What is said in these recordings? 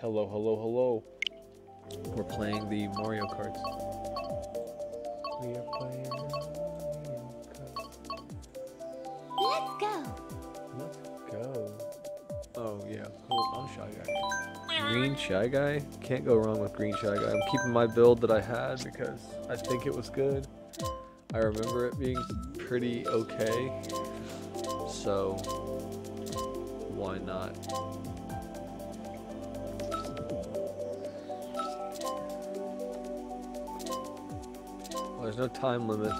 Hello, hello, hello. We're playing the Mario Karts. We are playing Mario Kart. Let's go. Let's go. Oh yeah, cool. I'm Shy Guy. Green Shy Guy? Can't go wrong with Green Shy Guy. I'm keeping my build that I had because I think it was good. I remember it being pretty okay. So, why not? No time limit,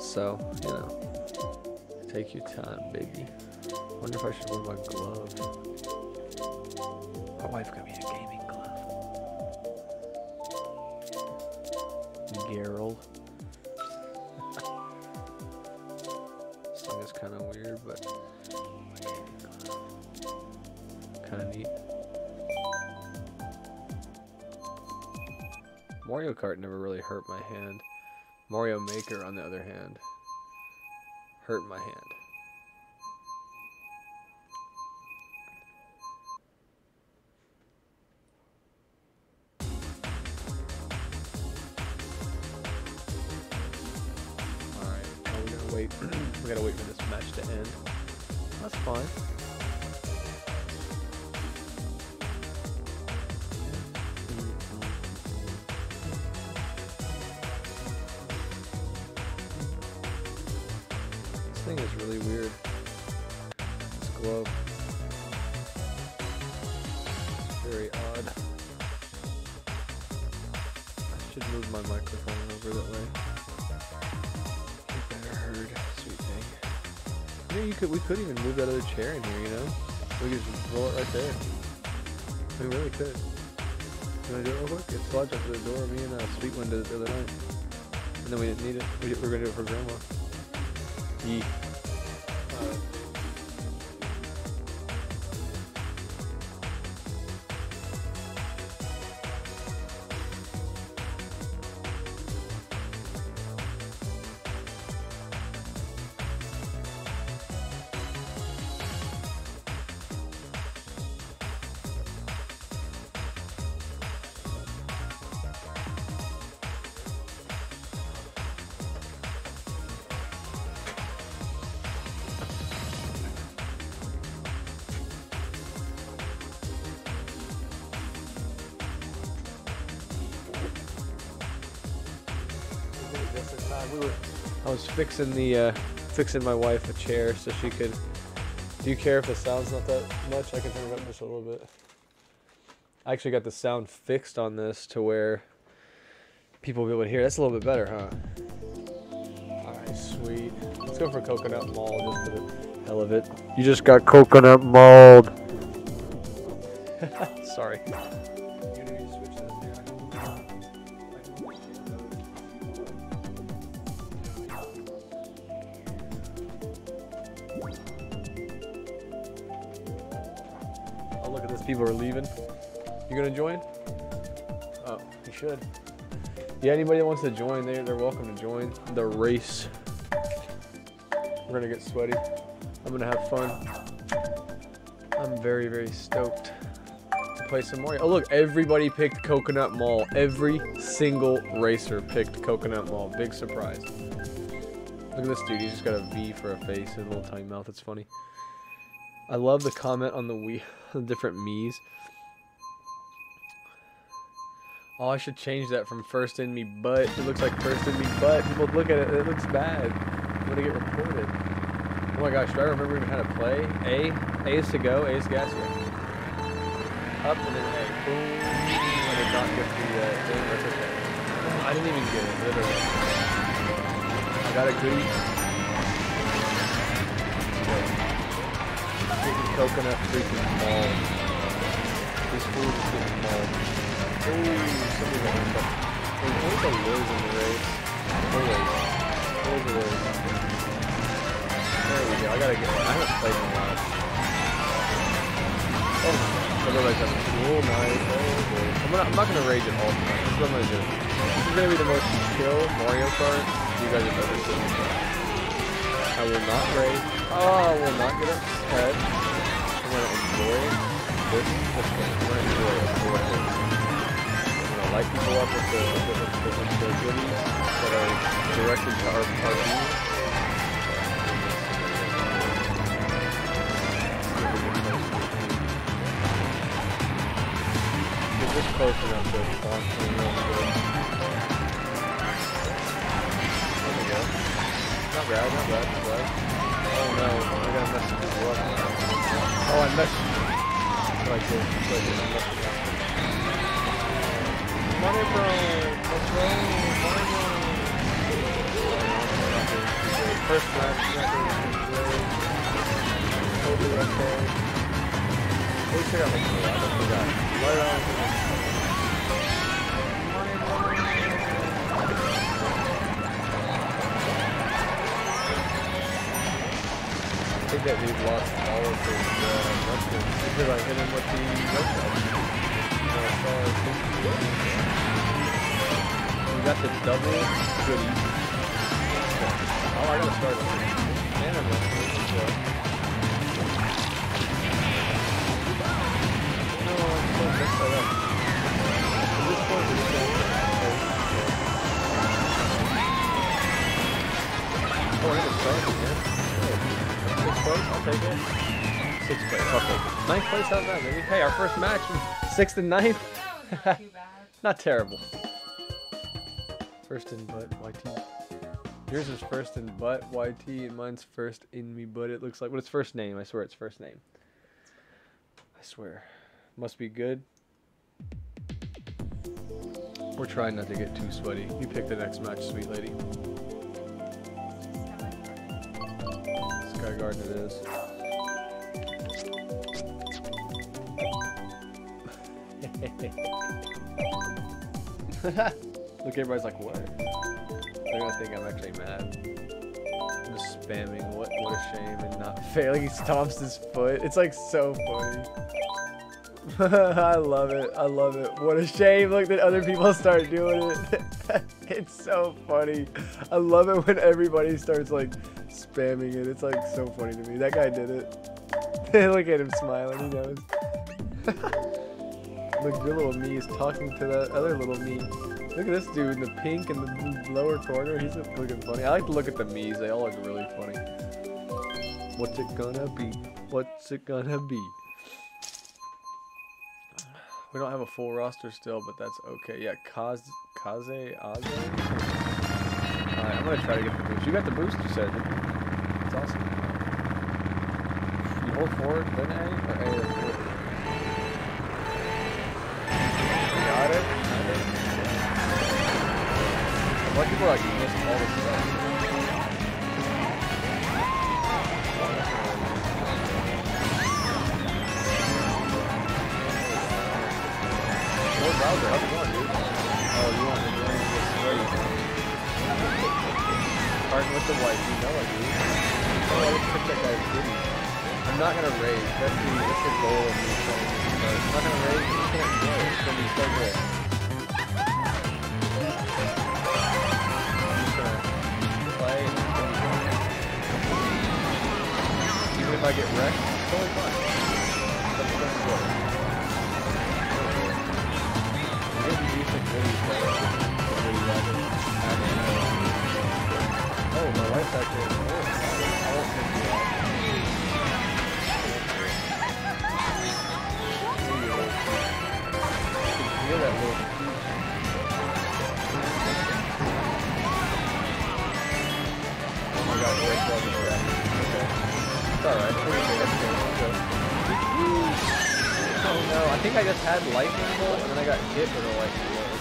so, you know, take your time, baby. wonder if I should wear my glove. My wife got me a gaming glove. Geralt. this thing is kind of weird, but kind of neat. Mario Kart never really hurt my hand. Mario Maker, on the other hand, hurt my hand. Thing is really weird. This globe. Very odd. I should move my microphone over that way. Get better heard. Sweet thing. You know, you could we could even move that other chair in here, you know? We could just roll it right there. We really could. Can I do it real quick? It slides up to the door. Me and uh, Sweet one did it the other night. And then we didn't need it. We, we were gonna do it for Grandma. Yee. Fixing the, uh, fixing my wife a chair so she could. Do you care if the sound's not that much? I can turn it up just a little bit. I actually got the sound fixed on this to where people will be able to hear. That's a little bit better, huh? Alright, sweet. Let's go for Coconut Mall just for the hell of it. You just got Coconut Mall. Sorry. Should. Yeah, anybody that wants to join, they, they're welcome to join the race. We're gonna get sweaty. I'm gonna have fun. I'm very, very stoked to play some more. Oh, look, everybody picked Coconut Mall. Every single racer picked Coconut Mall. Big surprise. Look at this dude. He's just got a V for a face and a little tiny mouth. It's funny. I love the comment on the Wii, the different Mii's. Oh, I should change that from first in me butt. It looks like first in me butt. People look at it, it looks bad. I'm gonna get reported. Oh my gosh, do I remember even how to play? A, A is to go, A is gas yeah. Up and then A. Boom. I did not get the uh, thing, that's okay. I didn't even get it, literally. I got a goodie. Freaking coconut freaking mauled. This food is getting mauled. The race. There we go. I gotta get. I haven't played in a while. Oh my I'm cool, nice. Oh boy. I'm, not, gonna rage at all tonight. I'm gonna. This is gonna be the most chill Mario Kart you guys have ever seen. I will not rage. Oh, I will not get upset. I'm gonna enjoy this. I'm gonna enjoy it light people up with the, with the, with the, the goodies that are directed to our, this close enough to quick? There we go. Not bad, not bad, not bad. Oh no, I gotta mess people up. Oh, I messed. What I did, what I messed. Money bro, money bro. First match. Totally okay. I got like a lot, I forgot. Right on. I think that dude lost all of his uh, because I hit him with the mushroom. We got the double goodie. Oh, I gotta start Oh, I gotta start again. Good. place, I'll take it. Sixth place, it. Ninth place, how's that, baby? Hey, our first match sixth and ninth. Too bad. Not terrible. First in butt, YT. Yours is first in butt, YT, and mine's first in me butt, it looks like. But it's first name, I swear it's first name. I swear. Must be good. We're trying not to get too sweaty. You pick the next match, sweet lady. Sky Garden it is. Look, everybody's like, what? They're gonna think I'm actually mad. I'm just spamming, what what a shame, and not failing. He stomps his foot. It's like so funny. I love it. I love it. What a shame. Look that other people start doing it. it's so funny. I love it when everybody starts like spamming it. It's like so funny to me. That guy did it. Look at him smiling. He knows. Look, your little Mii is talking to that other little Mii. Look at this dude in the pink in the lower corner. He's looking funny. I like to look at the Mii's. They all look really funny. What's it gonna be? What's it gonna be? We don't have a full roster still, but that's okay. Yeah, Kaz, Kaze, Aze? Alright, I'm gonna try to get the boost. You got the boost, you said. That's awesome. You hold forward, then A, or A, then got it? Got it? A lot of people like missed all the stuff. Lord Bowser, how's it going, dude? Oh, you want to join this ready? Starting with the white, you know it, dude. Oh, let's pick that guy's goodie. I'm not gonna raise. That's the that's the goal of me playing gonna raise. Gonna enjoy. It's gonna be so good. Oh, my wife's actually. Oh, I won't. That Oh my god, Drake love is back. Okay. It's alright. Okay. That's good. Let's. Oh no, I think I just had lightning bolt and then oh, I got hit with a lightning bolt.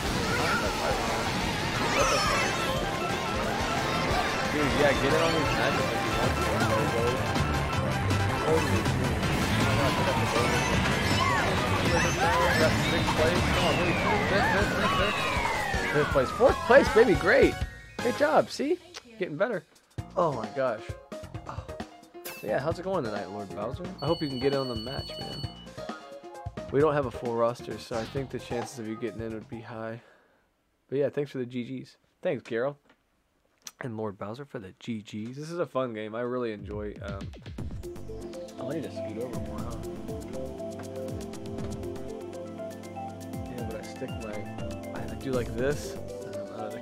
What the? Dude, yeah, get in on these matches if you want to. Holy shit. Oh my gosh, I got the bonus. Got sixth place. Come on, wait, fifth, fifth, fifth, fifth. Fifth place. Fourth place, baby, great. Great job, see? Getting better. Oh my gosh. Oh. So yeah, how's it going tonight, Lord Bowser? I hope you can get in on the match, man. We don't have a full roster, so I think the chances of you getting in would be high. But yeah, thanks for the GGs. Thanks, Carol. And Lord Bowser for the GGs. This is a fun game. I really enjoy. Um... I need to scoot over more, huh? Stick my. I do like this, I'm out of the.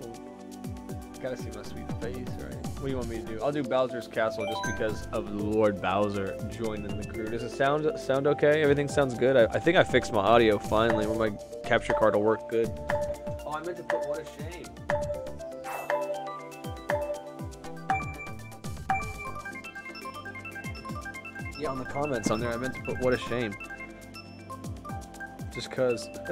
Boom. Gotta see my sweet face, right? What do you want me to do? I'll do Bowser's Castle just because of Lord Bowser joining the crew. Does it sound sound okay? Everything sounds good. I, I think I fixed my audio finally, my capture card will work good. Oh, I meant to put what a shame. Yeah, on the comments on there, I meant to put what a shame. Just cause. What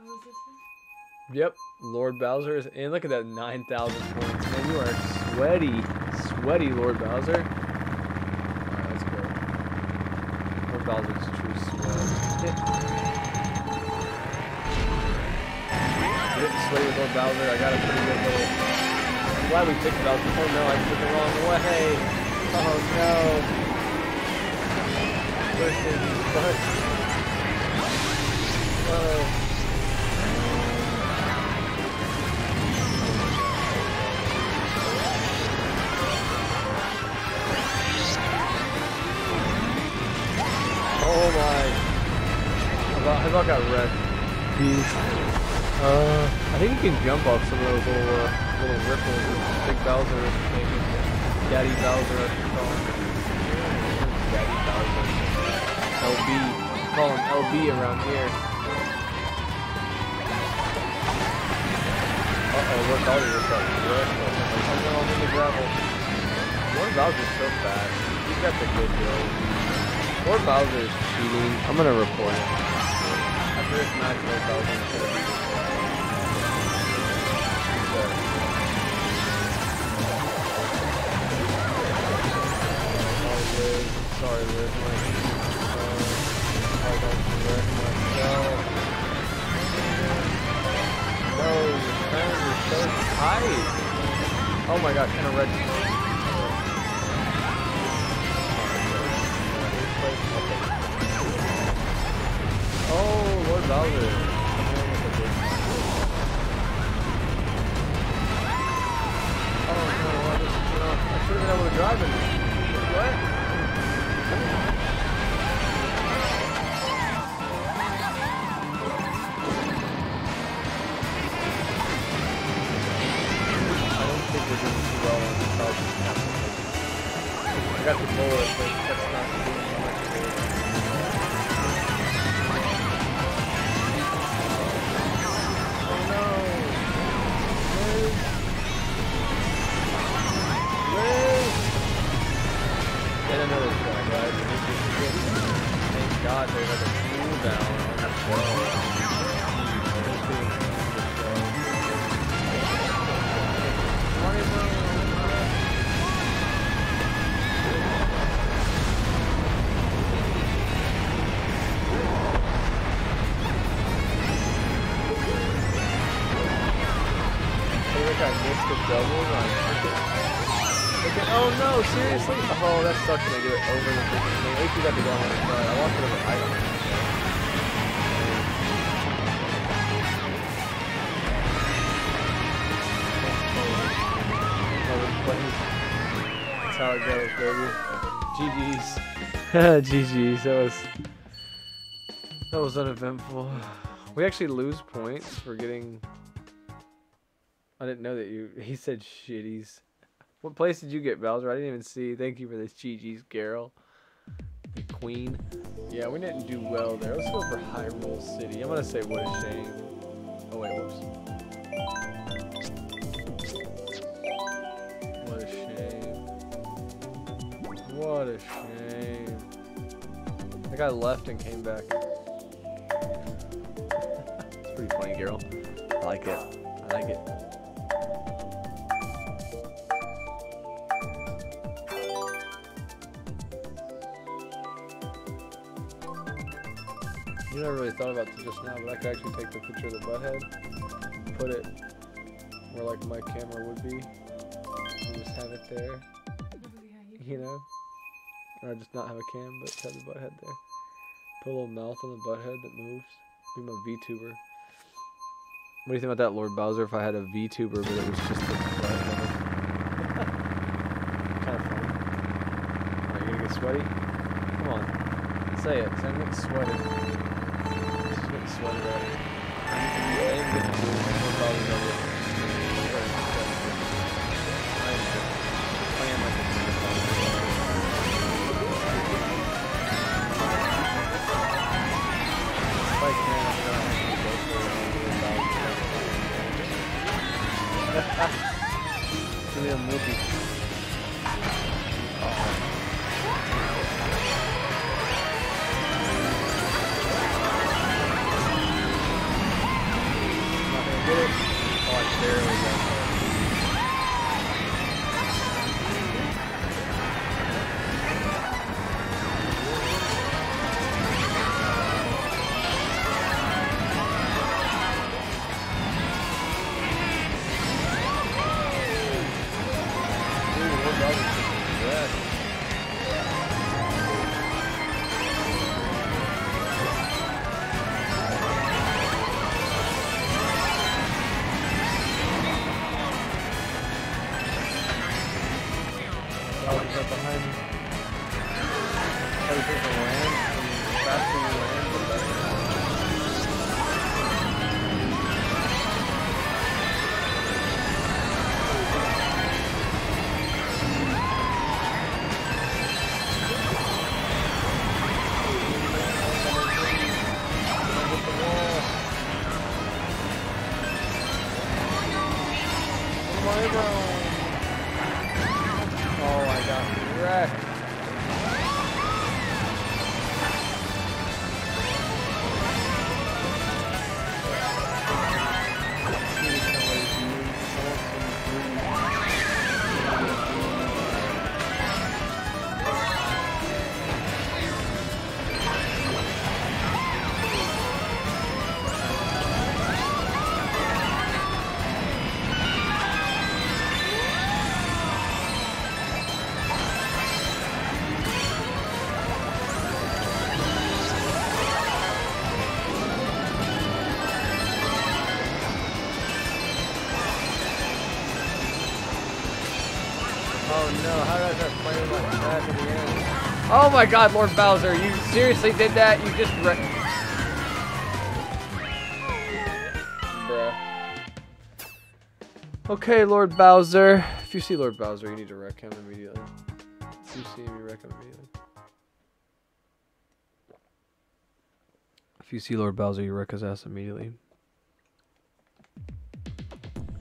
was this? Yep, Lord Bowser is in. Look at that 9,000 points. Man, you are sweaty. Sweaty, Lord Bowser. Alright, let's go. Lord Bowser's true sweat. Getting sweaty with Lord Bowser. I got a pretty good little. I'm glad we picked Bowser. Oh no, I took the wrong way. Oh no. His butt. Oh. oh about got wrecked. Peace. Uh, I think you can jump off some of those little uh, little ripples. Big Bowser, maybe. Daddy Bowser, I should call him. Daddy Bowser. LB. Call him LB around here. Uh-oh, just got wrecked. Oh I'm in the gravel. Lord Bowser's so fast. He's got the good build. Lord Bowser is cheating. I'm gonna report it. After this match, Lord Bowser gonna be Liz. Sorry, Liz. My, uh, I don't correct myself. No, your friends are so tight. Oh my gosh, and a red. Oh, Lord Bowser. Double ticket. Oh no, seriously? Oh, that sucks when they do it over the freaking thing. At least got to go on the side. I want it over item. That's how it goes, baby. GG's. GG's. That was that was uneventful. We actually lose points for getting. I didn't know that you. He said shitties. What place did you get, Bowser? I didn't even see. Thank you for this GG's, Garrel. The Queen. Yeah, we didn't do well there. Let's go for Hyrule City. I'm gonna say what a shame. Oh wait, whoops. What a shame. What a shame. That guy left and came back. it's pretty funny, Garrel. I like it. I like it. You never really thought about this just now, but I could actually take the picture of the butthead, put it where like my camera would be, and just have it there, you know? Or just not have a cam, but have the butthead there. Put a little mouth on the butthead that moves. Be my VTuber. What do you think about that, Lord Bowser? If I had a VTuber, but it was just the kind of funny. Are you gonna get sweaty? Come on, say it. I'm getting sweaty. Getting sweaty already. Oh my god, Lord Bowser, you seriously did that? You just. Bruh. Okay, Lord Bowser. If you see Lord Bowser, you need to wreck him immediately. If you see him, you wreck him immediately. If you see Lord Bowser, you wreck his ass immediately.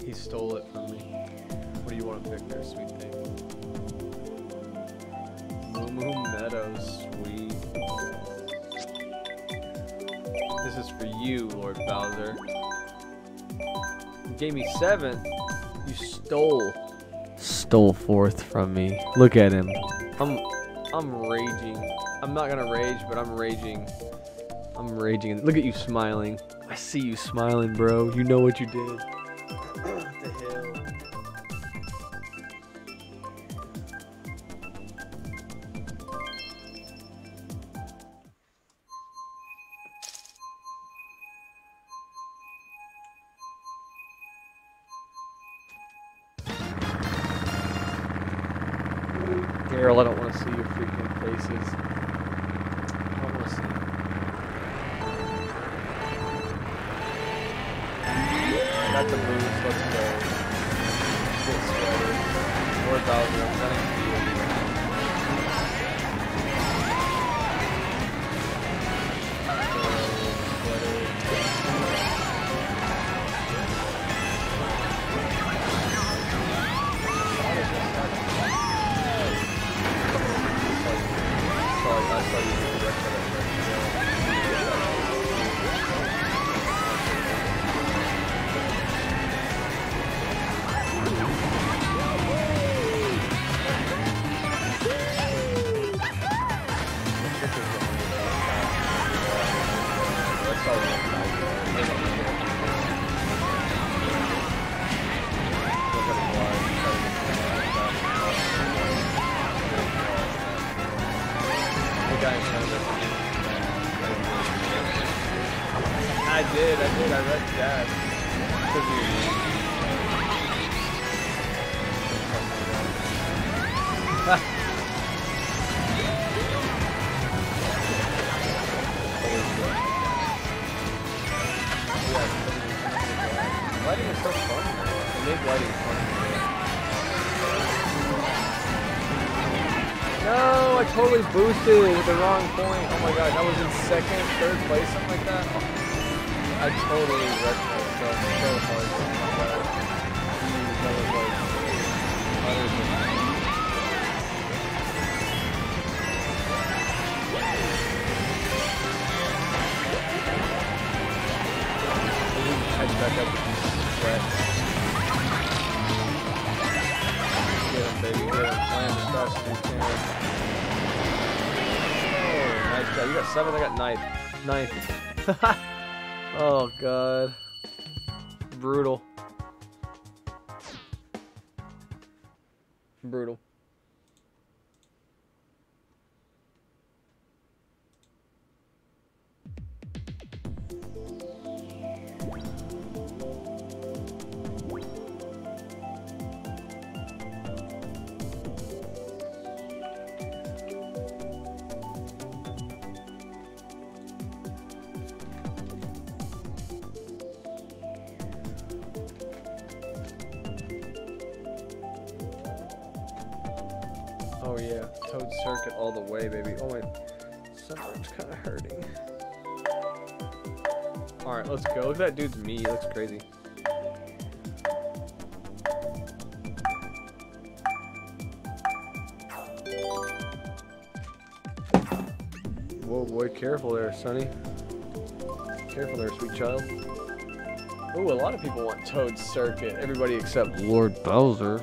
He stole it gave me seven. You stole. Stole fourth from me. Look at him. I'm I'm raging. I'm not gonna rage, but I'm raging. I'm raging. Look at you smiling. I see you smiling, bro. You know what you did. totally wrecked myself so hard. My god. Was like utter defeat. Head back up with these sweats. Get him, baby. Get him. Land as fast as you can. Oh, nice job. You got seven. I got ninth. Ninth. God. Brutal. Child. Ooh, a lot of people want Toad Circuit. Everybody except Lord Bowser.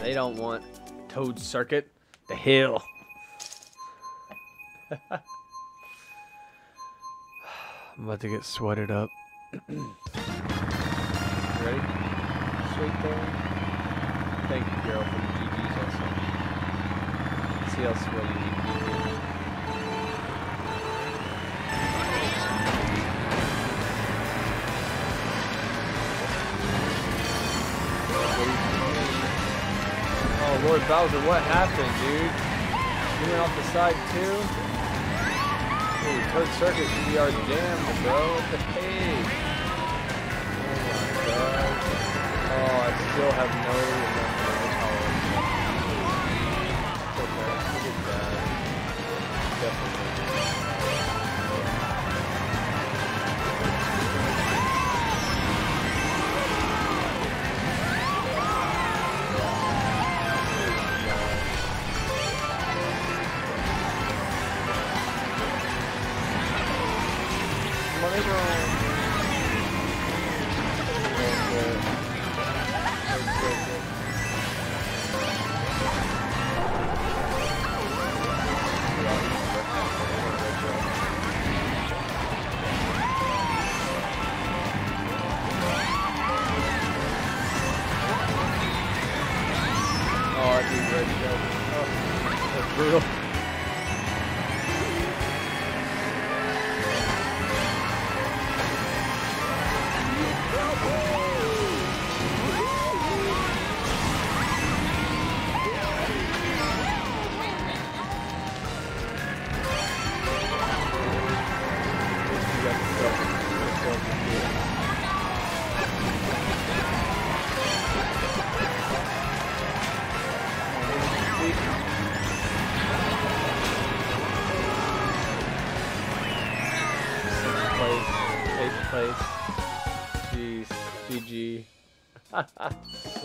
They don't want Toad Circuit. The hill. I'm about to get sweated up. Ready? Sweet thing. Thank you, Carol, for the GGs also. See how sweaty Lord Bowser, what happened, dude? You went off the side too? Hey, Toad Circuit should be our jam, bro. What the hey? Oh my god. Oh, I still have no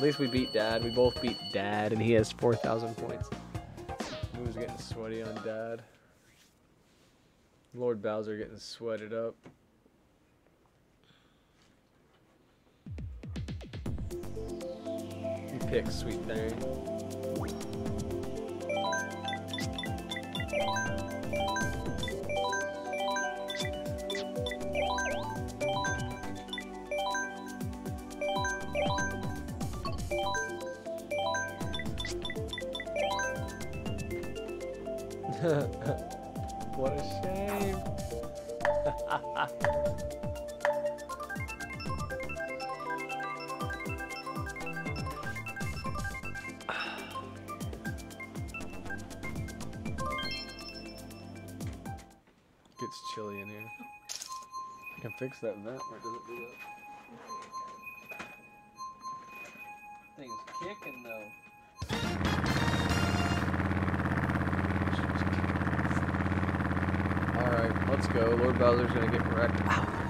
least we beat Dad. We both beat Dad, and he has 4,000 points. Who's getting sweaty on Dad? Lord Bowser getting sweated up. You pick, sweet thing. Gets chilly in here. I can fix that vent or does it do that? Thing's kicking though. Alright, let's go. Lord Bowser's gonna get wrecked. Ow.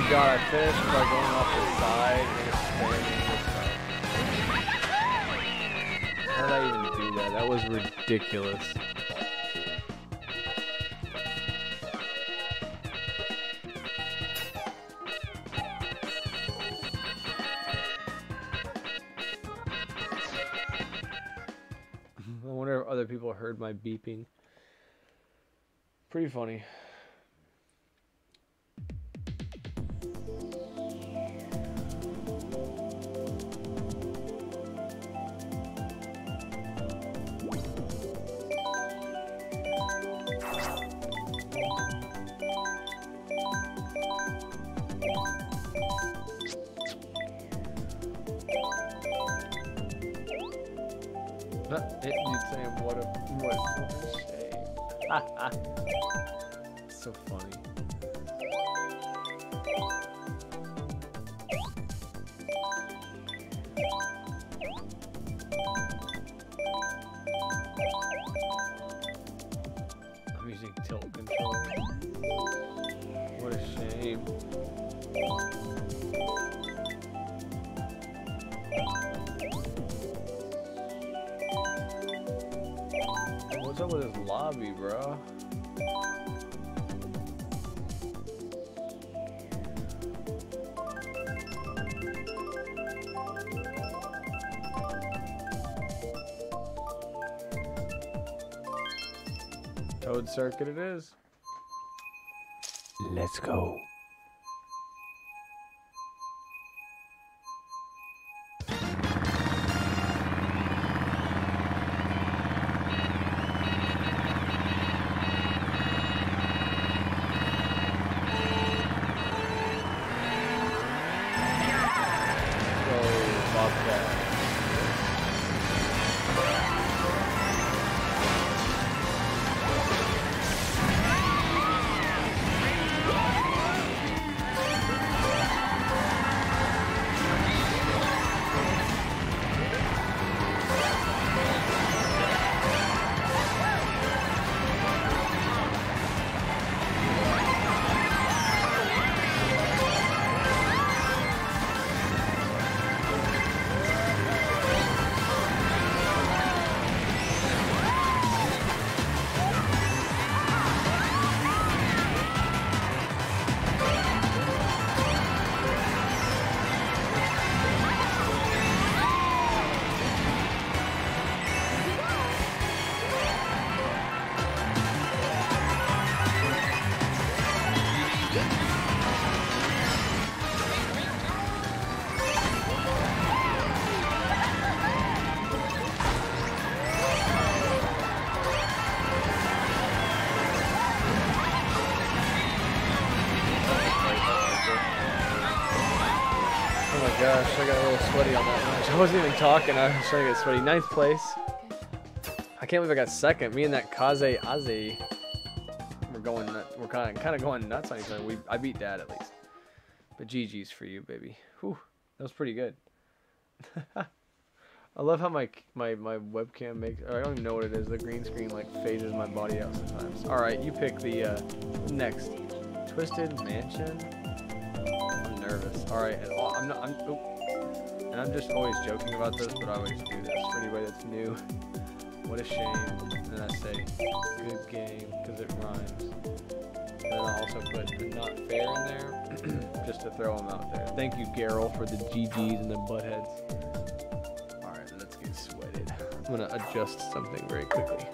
My god, I finished by going off the side and expanding this How did I even do that? That was ridiculous. I wonder if other people heard my beeping. Pretty funny. Circuit it is. Sweaty on that. I wasn't even talking, I was trying to get sweaty. Ninth place. I can't believe I got second. Me and that Kaze Aze. We're going we're kind of kind of going nuts on each other. We I beat dad at least. But GG's for you, baby. Whew, that was pretty good. I love how my my my webcam makes. I don't even know what it is. The green screen like phases my body out sometimes. All right, you pick the uh, next. Twisted Mansion. I'm nervous. All right, I'm not. I'm. Oh, and I'm just always joking about this, but I always do this for anybody that's new. What a shame. And then I say, good game, because it rhymes. And then I also put not fair in there, just to throw them out there. Thank you, Garrel, for the GGs and the buttheads. Alright, let's get sweated. I'm gonna adjust something very quickly.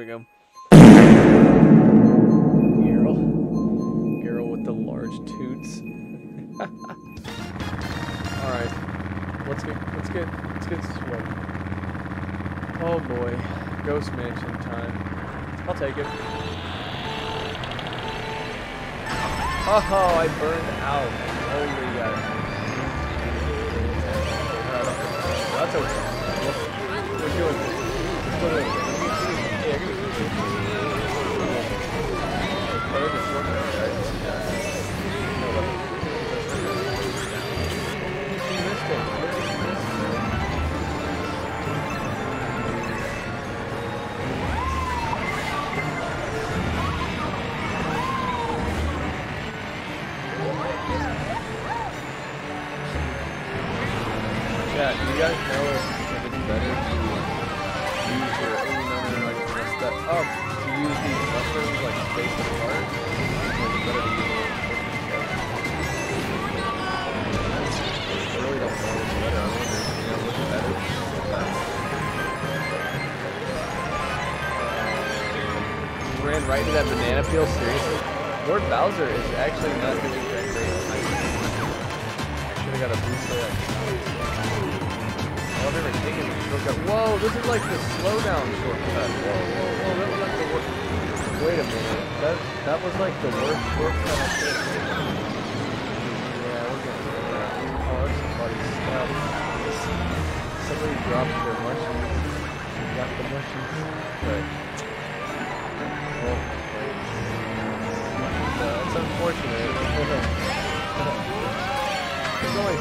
We go. Garrel. Garrel with the large toots. Alright. Let's get let's get let's get sweaty. Oh boy. Ghost Mansion time. I'll take it. Oh, I burned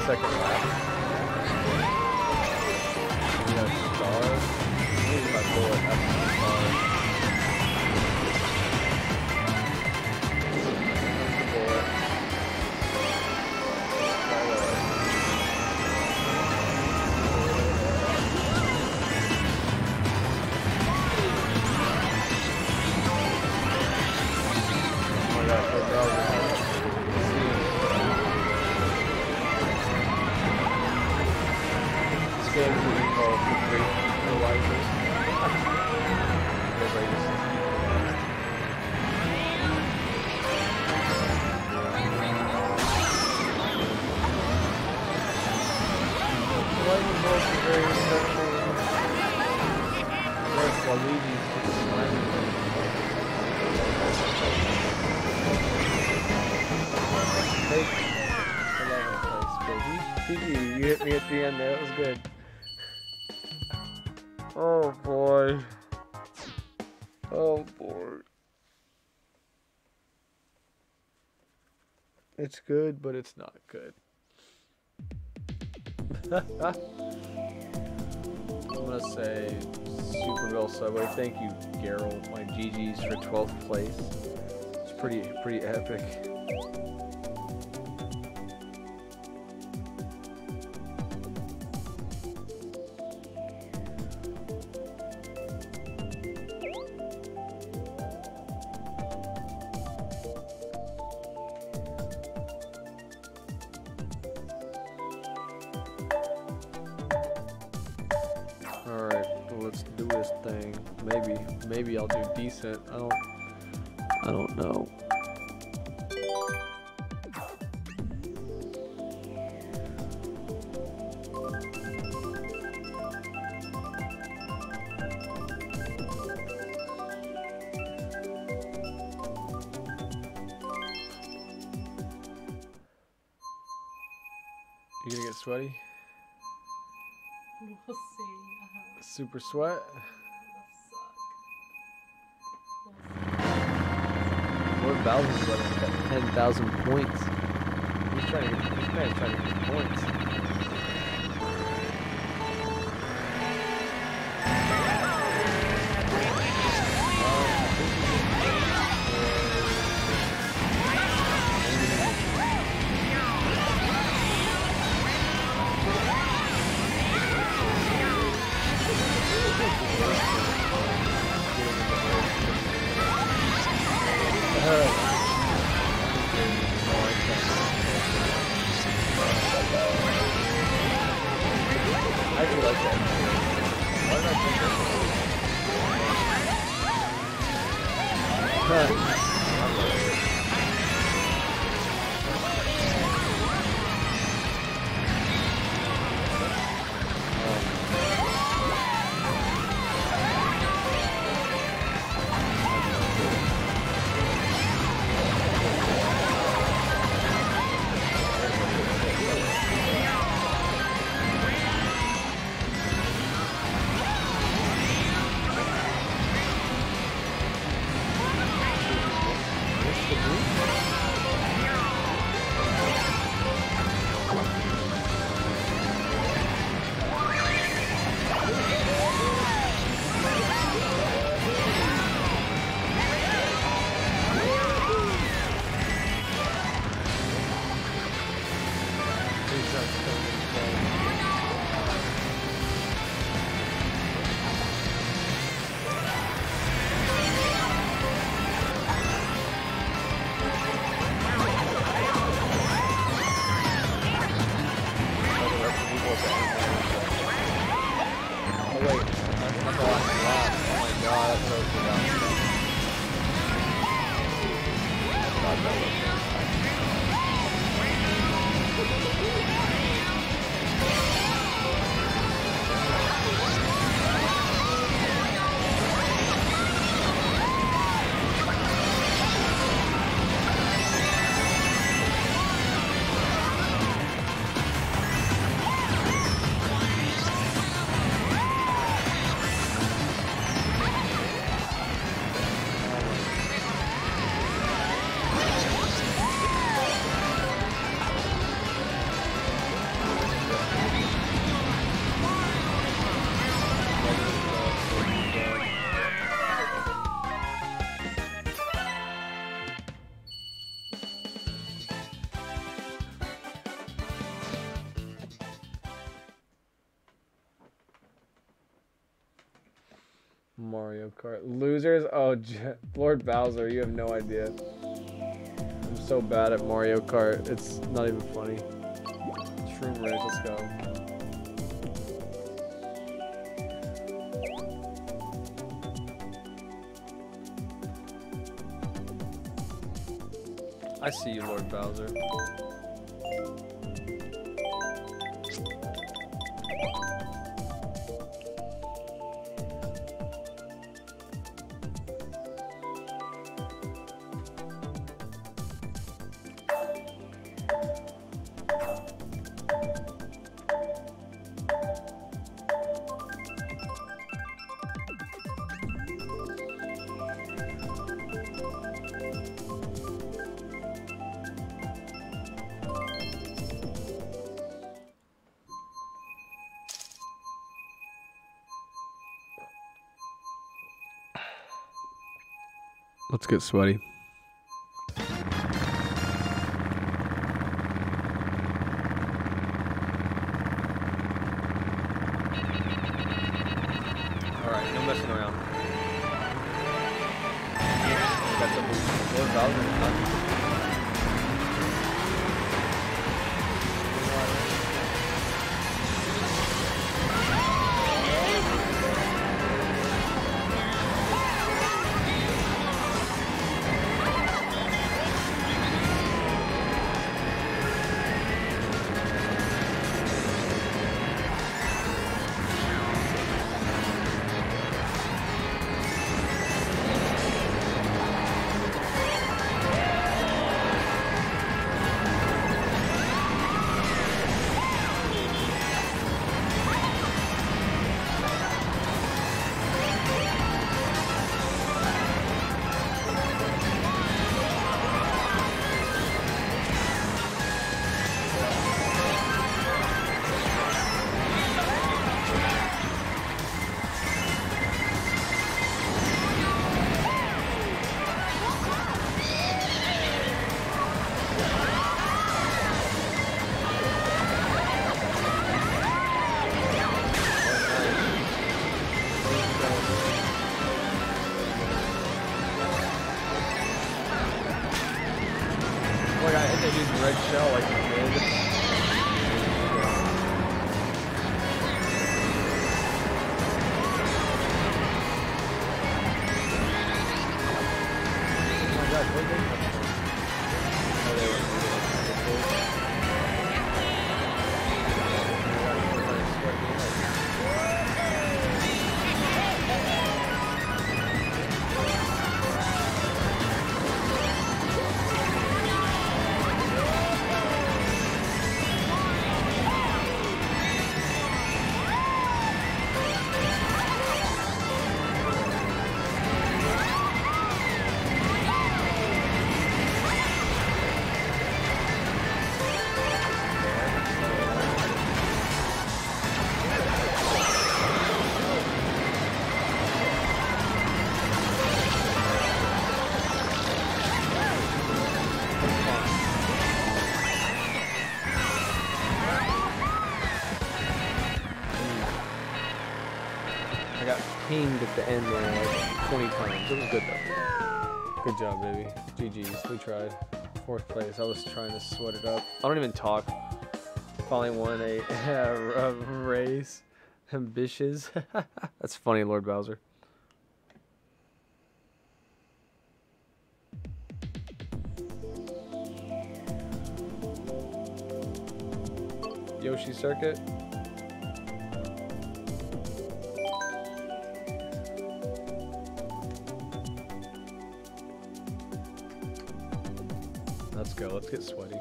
second. the end there. That was good. Oh boy. Oh boy. It's good, but it's not good. I'm gonna say Super Bell Subway. Thank you, Gerald, my GG's for 12th place. It's pretty pretty epic. Super sweat. Four thousand sweat. Ten thousand points. He's trying to. He's trying to get points. Losers? Oh, J- Lord Bowser, you have no idea. I'm so bad at Mario Kart. It's not even funny. Shroom Ridge, let's go. I see you, Lord Bowser. Get sweaty. end there 20 times. It was good though. Good job, baby. GG's. We tried. Fourth place. I was trying to sweat it up. I don't even talk. Finally won a, a race. Ambitious. That's funny, Lord Bowser. Yoshi Circuit. Go. Let's get sweaty.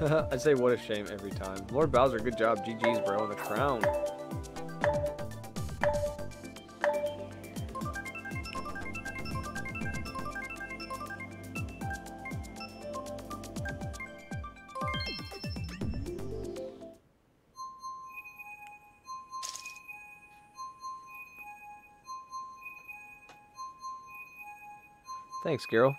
I say what a shame every time. Lord Bowser, good job. GG's, bro. The crown. Thanks, Carol.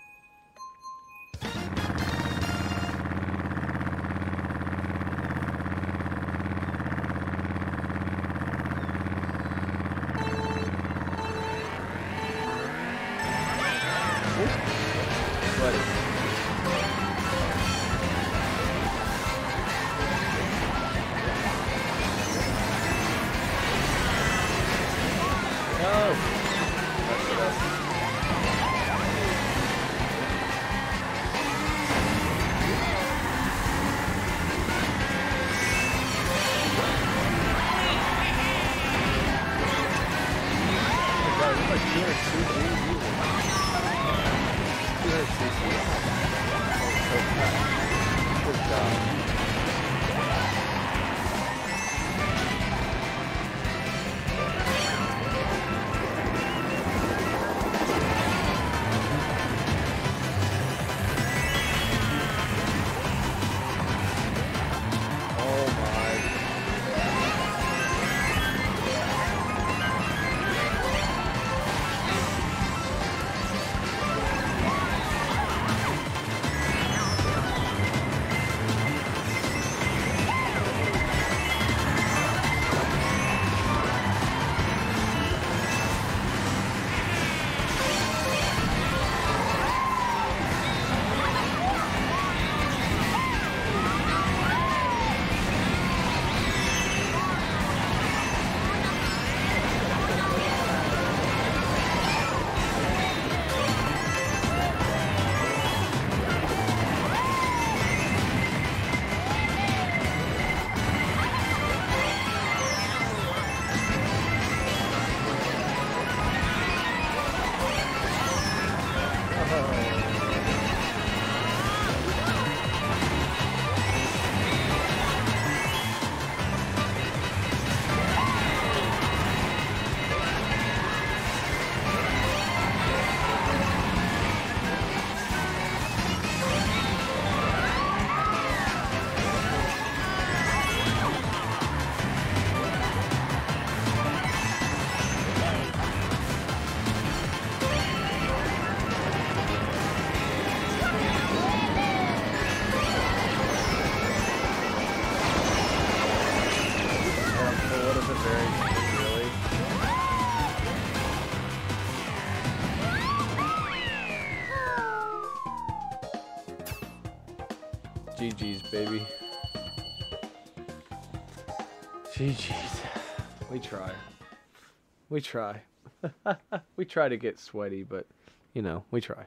We try. we try to get sweaty, but, you know, we try.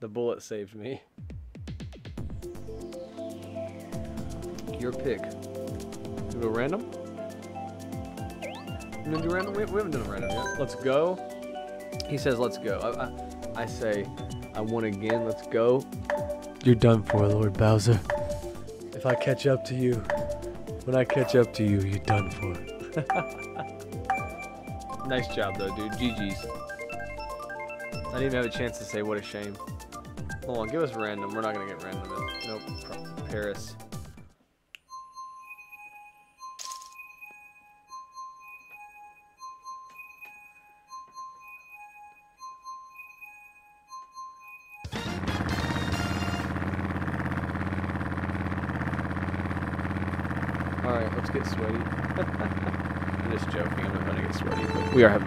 The bullet saved me. Your pick. You go random? You do random? We, we haven't done a random yet. Let's go. He says, let's go. I, I, I say, I won again. Let's go. You're done for, Lord Bowser. If I catch up to you, when I catch up to you, you're done for. nice job, though, dude. GG's. I didn't even have a chance to say what a shame. Hold on, give us random. We're not gonna get random. In. Nope. Paris. Alright, let's get sweaty. I'm just joking, we are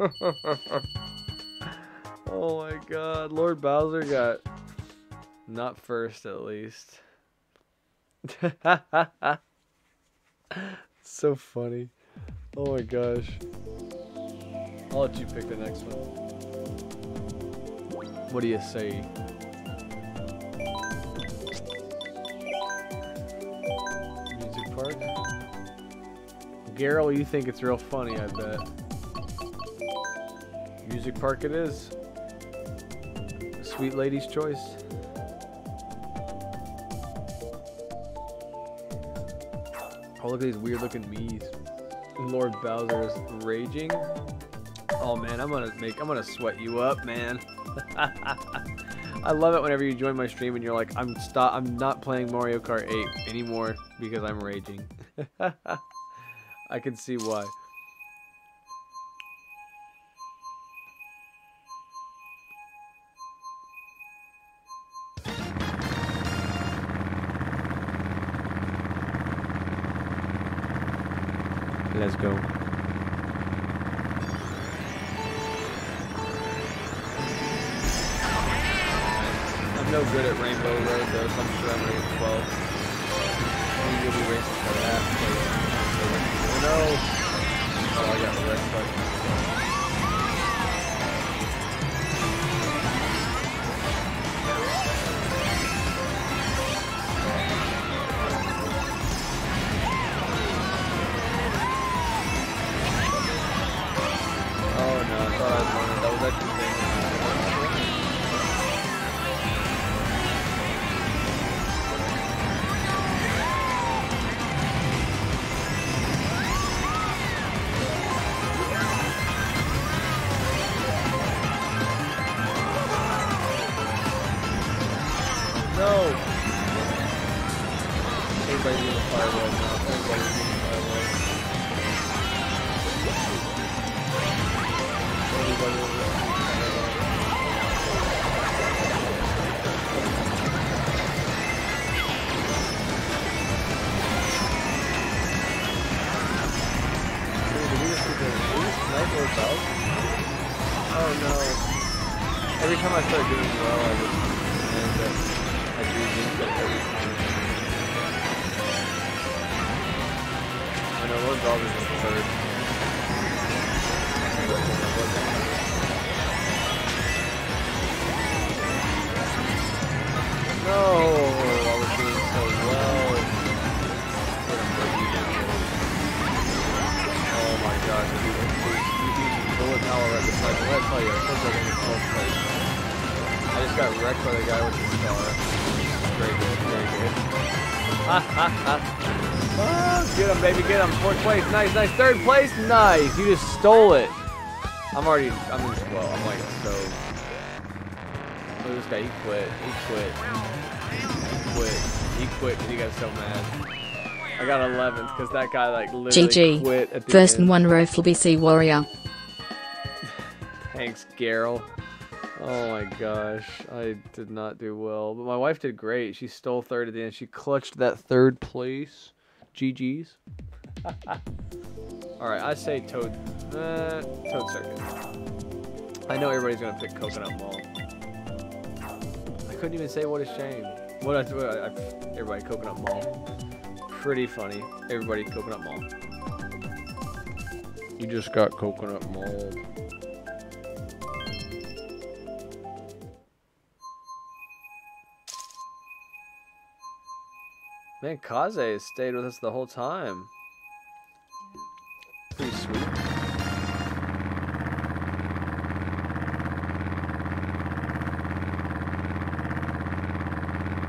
oh my god, Lord Bowser got not first at least. so funny. Oh my gosh. I'll let you pick the next one. What do you say? Music Park? Garrel, you think it's real funny, I bet. Music Park it is. Sweet lady's choice. Oh, look at these weird looking bees. Lord Bowser is raging. Oh man, I'm gonna make, I'm gonna sweat you up, man. I love it whenever you join my stream and you're like, I'm stop, I'm not playing Mario Kart 8 anymore because I'm raging. I can see why. Let's go. I'm no good at Rainbow Road though, so I'm sure I'm gonna get 12. Maybe you'll be racing for that. Oh no! Oh, I got the red button. Place, nice, nice. Third place, nice. You just stole it. I'm already, I'm just, well, I'm like so. Look at this guy, he quit, he quit. He quit, he quit because he got so mad. I got 11th because that guy like literally GG. quit at the First end. and one row for BC Warrior. Thanks, Garrel. Oh my gosh, I did not do well, but my wife did great. She stole third at the end. She clutched that third place. GG's. All right, I say Toad, uh, Toad Circuit. I know everybody's gonna pick Coconut Mall. I couldn't even say what a shame. What I, what I, I everybody Coconut Mall. Pretty funny. Everybody Coconut Mall. You just got Coconut Mall. Man, Kaze has stayed with us the whole time. Pretty sweet.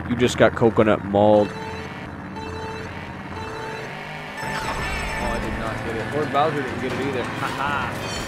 You just got coconut mauled. Oh, I did not get it. Lord Bowser didn't get it either. Haha.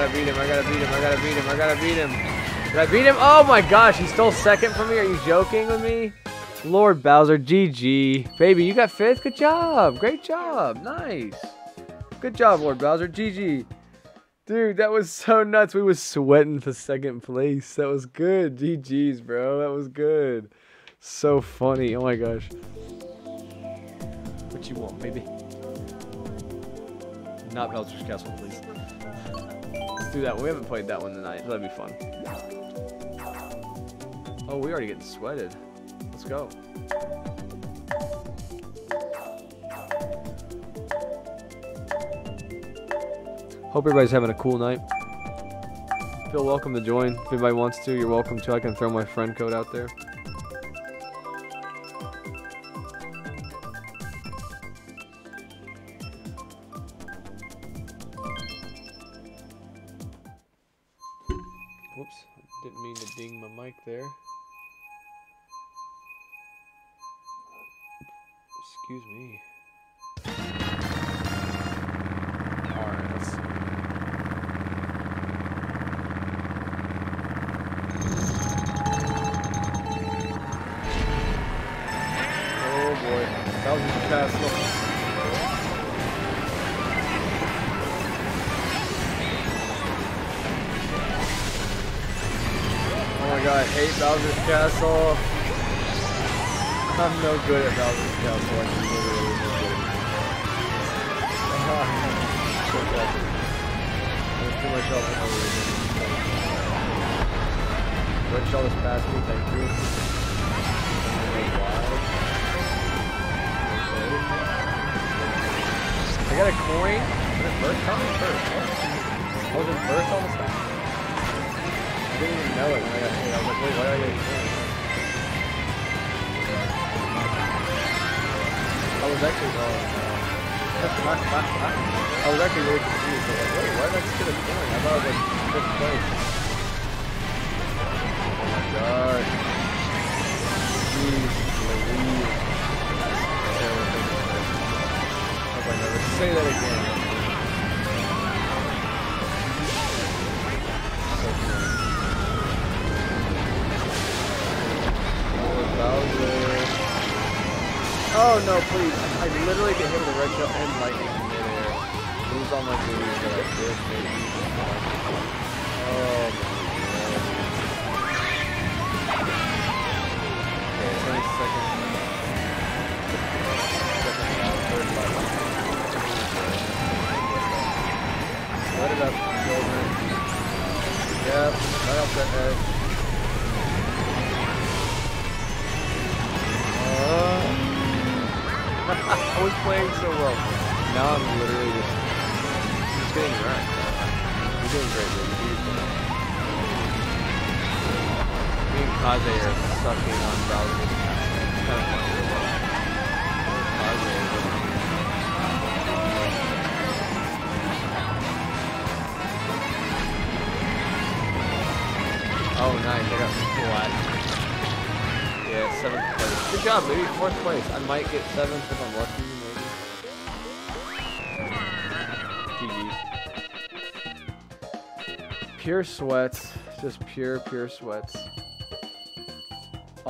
Gotta beat him, I gotta beat him, I gotta beat him, I gotta beat him, I gotta beat him. Did I beat him? Oh my gosh, he stole second from me? Are you joking with me? Lord Bowser, GG. Baby, you got fifth? Good job. Great job. Nice. Good job, Lord Bowser. GG. Dude, that was so nuts. We was sweating for second place. That was good. GG's, bro. That was good. So funny. Oh my gosh. What you want, baby? Not Bowser's Castle, please. Do that. We haven't played that one tonight. That'd be fun. Oh, we already getting sweated. Let's go. Hope everybody's having a cool night. Feel welcome to join. If anybody wants to, you're welcome to. I can throw my friend code out there. Mic there. Excuse me. Alright, let's see. Oh boy, I hate Bowser's Castle. I'm no good at Bowser's Castle. I'm literally no good. There's too much help in Red shell is past me, thank you. I got a coin. Was it first? Many first? Was it first on the stack? I didn't even know it when I got hit. I was like, wait, why did I? I was actually wrong. I was actually really confused. I was like, wait, why did I just get a coin? I thought it was like fifth place. Oh my god. Jeez Louise. I hope I never say that again. Oh no, please. I literally get hit with a red shell and lightning in midair. Lose all my booties that I made. Oh Kaze are sucking on Bowser's Oh, nice. I got flat. Yeah, seventh place. Good job, maybe Fourth place. I might get seventh if I'm lucky, maybe. GG's. Pure sweats. Just pure, pure sweats.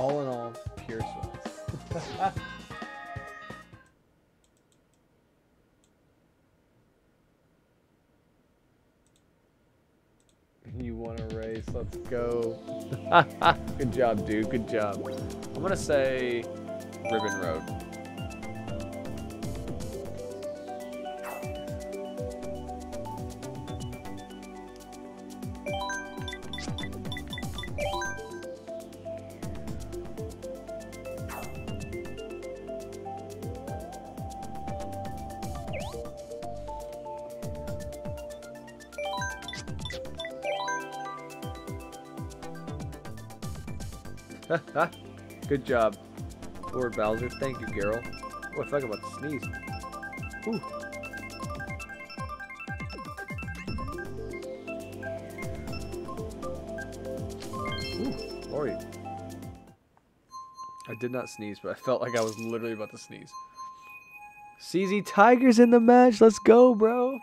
All in all, pure sweats. you want a race? Let's go. Good job, dude. Good job. I'm gonna say Ribbon Road. Good job. Lord Bowser. Thank you, Geralt. Oh, I feel like I'm about to sneeze. Ooh. Ooh, Lori. I did not sneeze, but I felt like I was literally about to sneeze. CZ Tigers in the match. Let's go, bro.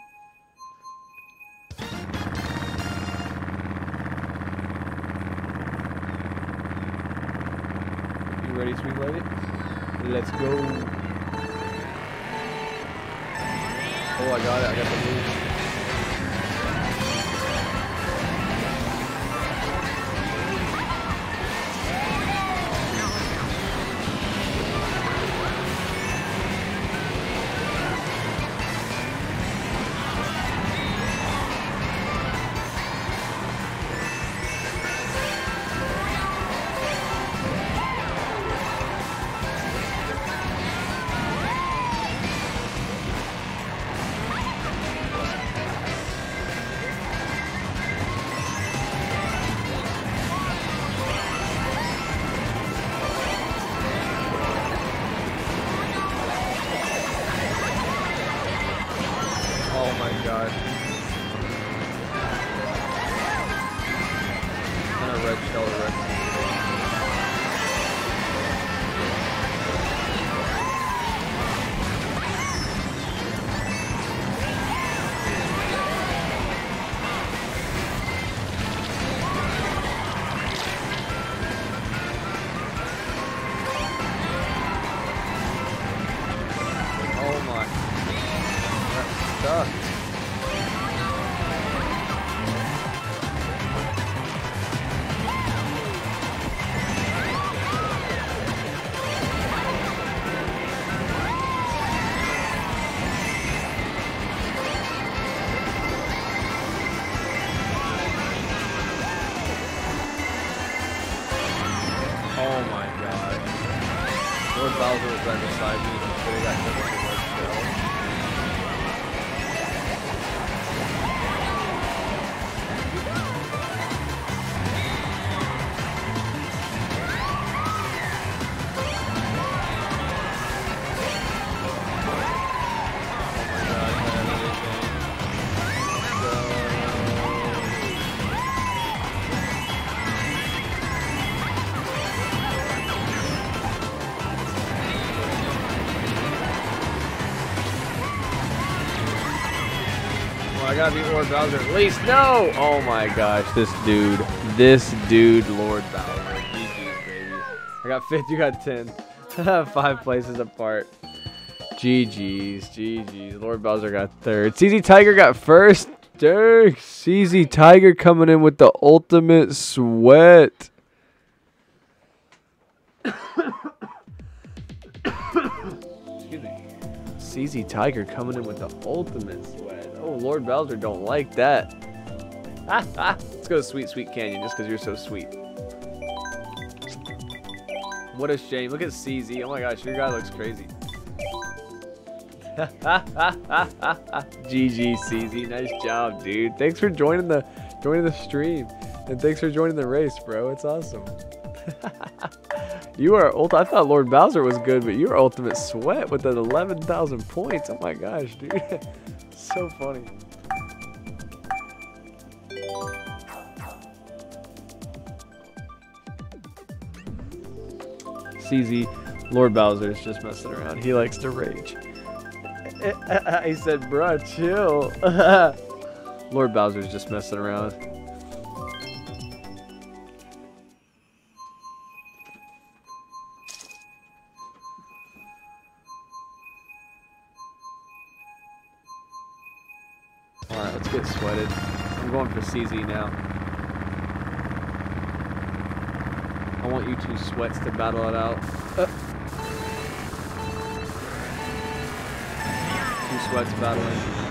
Ready, sweet lady? Let's go. Oh, I got it. I got the move. Gotta be Lord Bowser at least. No! Oh my gosh, this dude. This dude, Lord Bowser. GG's, baby. I got fifth, you got 10. Five places apart. GG's, GG's. Lord Bowser got third. CZ Tiger got first. Dirk. CZ Tiger coming in with the ultimate sweat. Excuse me. CZ Tiger coming in with the ultimate sweat. Oh, Lord Bowser don't like that. Let's go to Sweet Sweet Canyon just because you're so sweet. What a shame. Look at CZ. Oh my gosh, your guy looks crazy. GG CZ. Nice job, dude. Thanks for joining the joining the stream. And thanks for joining the race, bro. It's awesome. you are ult I thought Lord Bowser was good, but you are ultimate sweat with an 11,000 points. Oh my gosh, dude. So funny. CZ, Lord Bowser is just messing around. He likes to rage. I said, bruh, chill. Lord Bowser's just messing around. CZ now. I want you two sweats to battle it out. Uh. Two sweats battling.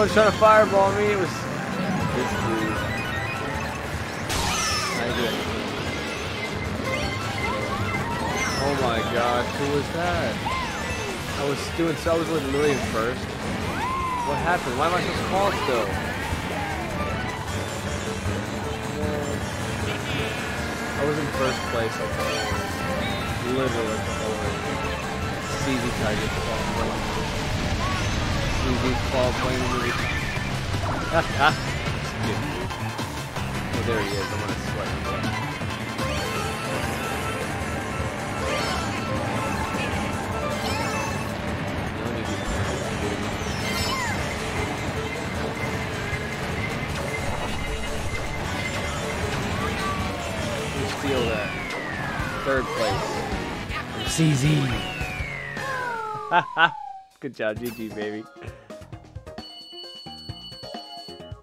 Someone's trying to fireball me. It was this dude. I did. Oh my gosh, who was that? I was doing so I was with Lillian first. What happened? Why am I so small still? I was in first place the whole literally the whole CZ Tiger CZ claw playing movie. oh, there he is. I'm gonna sweat him up. Let me get- Let's steal that. Third place. CZ. Good job, GG, baby.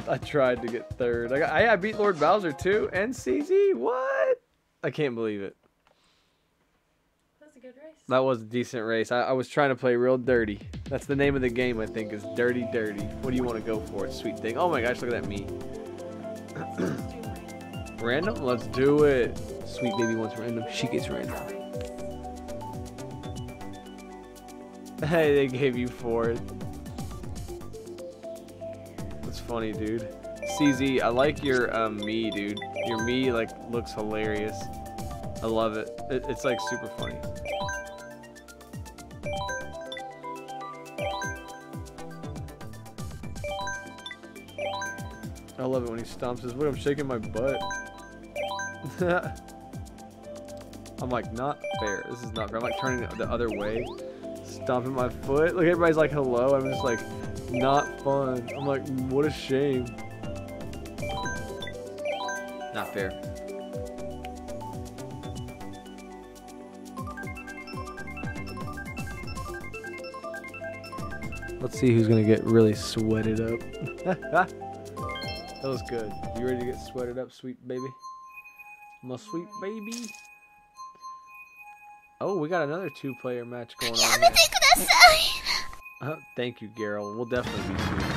I tried to get third. I, got, I, I beat Lord Bowser too, and CZ. What? I can't believe it. That's a good race. That was a decent race. I, I was trying to play real dirty. That's the name of the game, I think, is Dirty Dirty. What do you want to go for? Sweet thing. Oh my gosh, look at that Mii. Let's do mine. Random? Let's do it. Sweet baby wants random. She gets random. Hey, they gave you four. Funny, dude. CZ, I like your um, Mii, dude. Your Mii like looks hilarious. I love it. it. It's like super funny. I love it when he stomps his foot. I'm shaking my butt. I'm like, not fair. This is not fair. I'm like turning the other way, stomping my foot. Look, everybody's like, hello. I'm just like, not fun. I'm like, what a shame. Not fair. Let's see who's gonna get really sweated up. that was good. You ready to get sweated up, sweet baby? My sweet baby. Oh, we got another two-player match going on. Here. Uh, thank you, Geralt. We'll definitely be soon.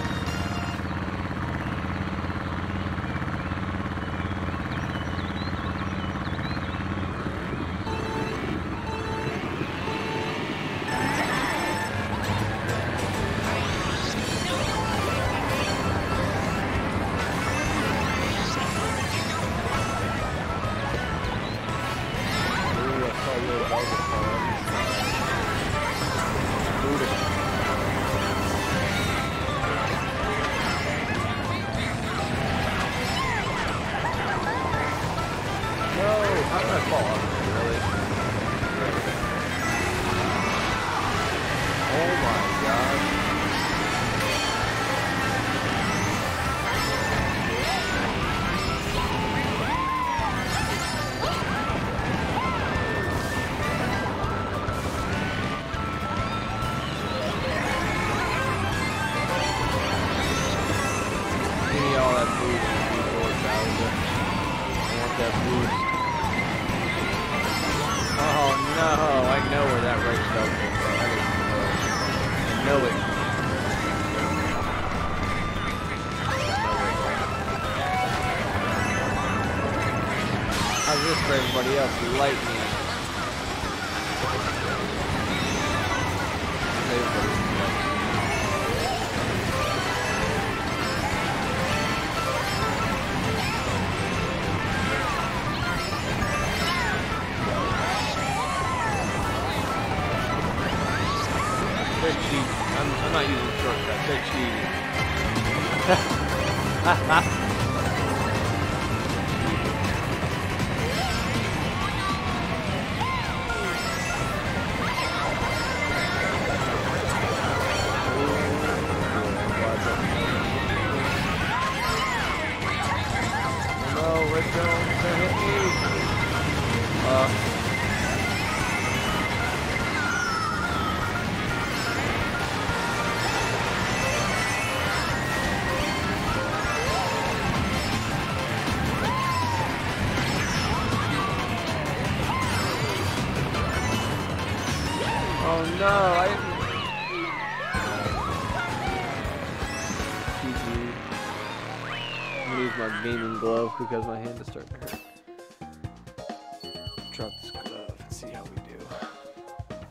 Know. How's this for everybody else? Lightning.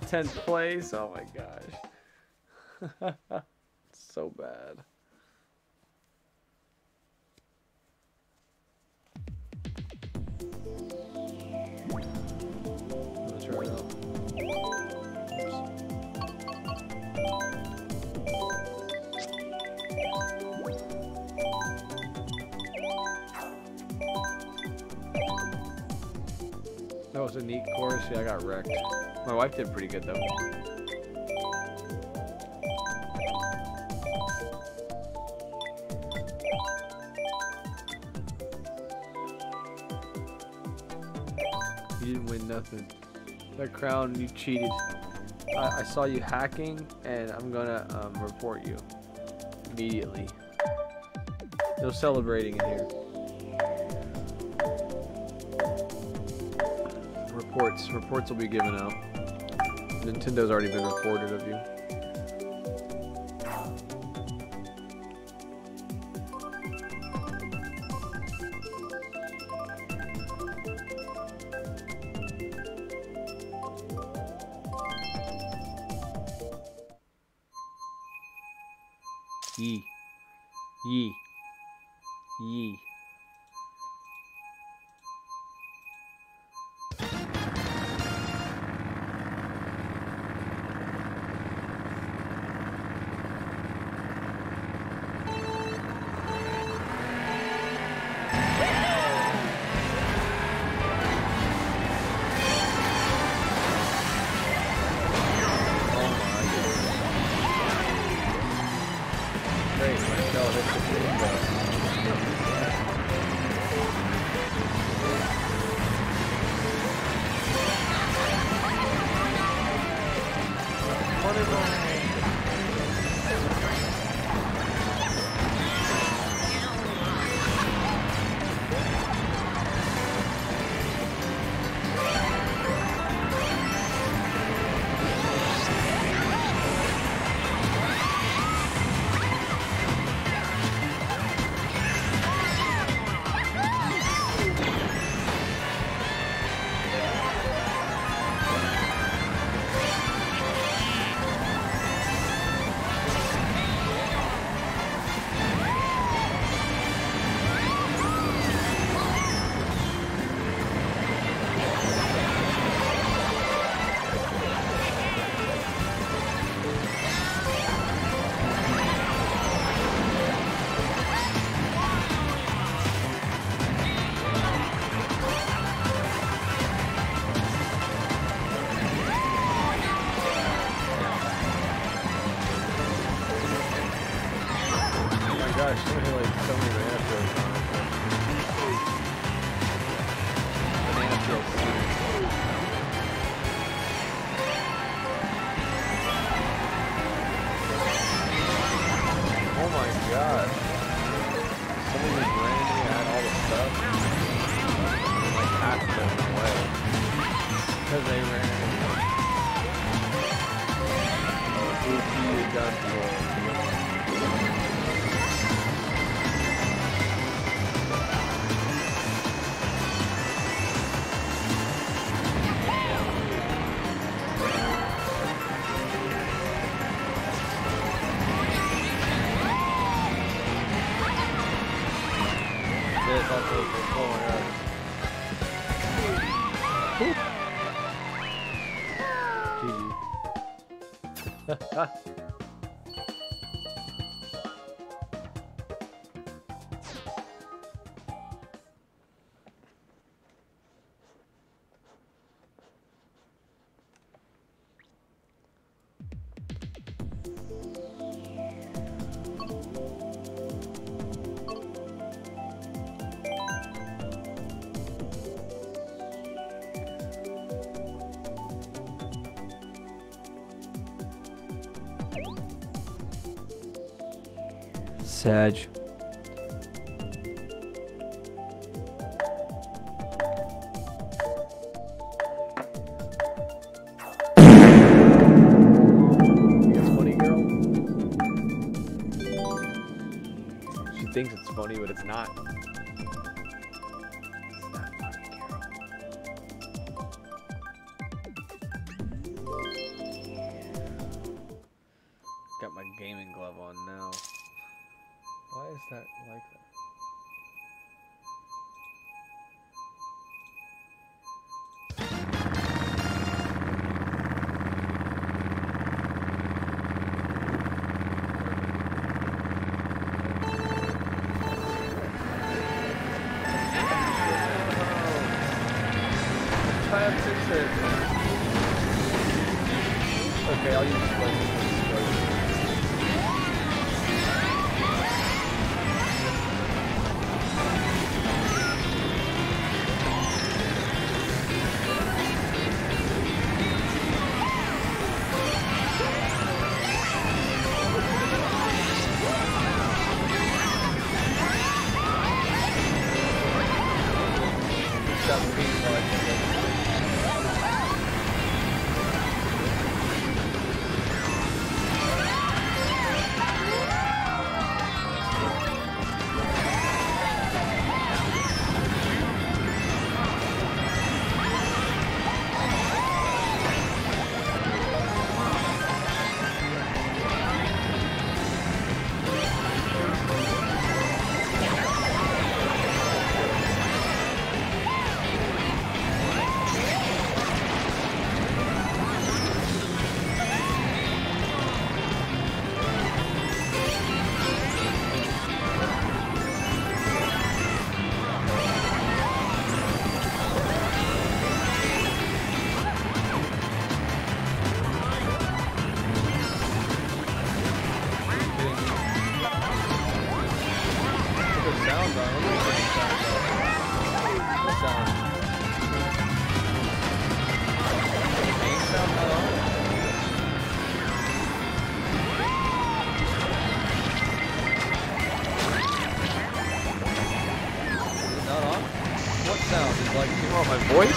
10th place? Oh my gosh. so bad. Did pretty good though. You didn't win nothing. That crown, you cheated. I, I saw you hacking, and I'm gonna um, report you immediately. No celebrating in here. Reports. Reports will be given out. Nintendo's already been reported of you. She thinks it's funny, but it's not.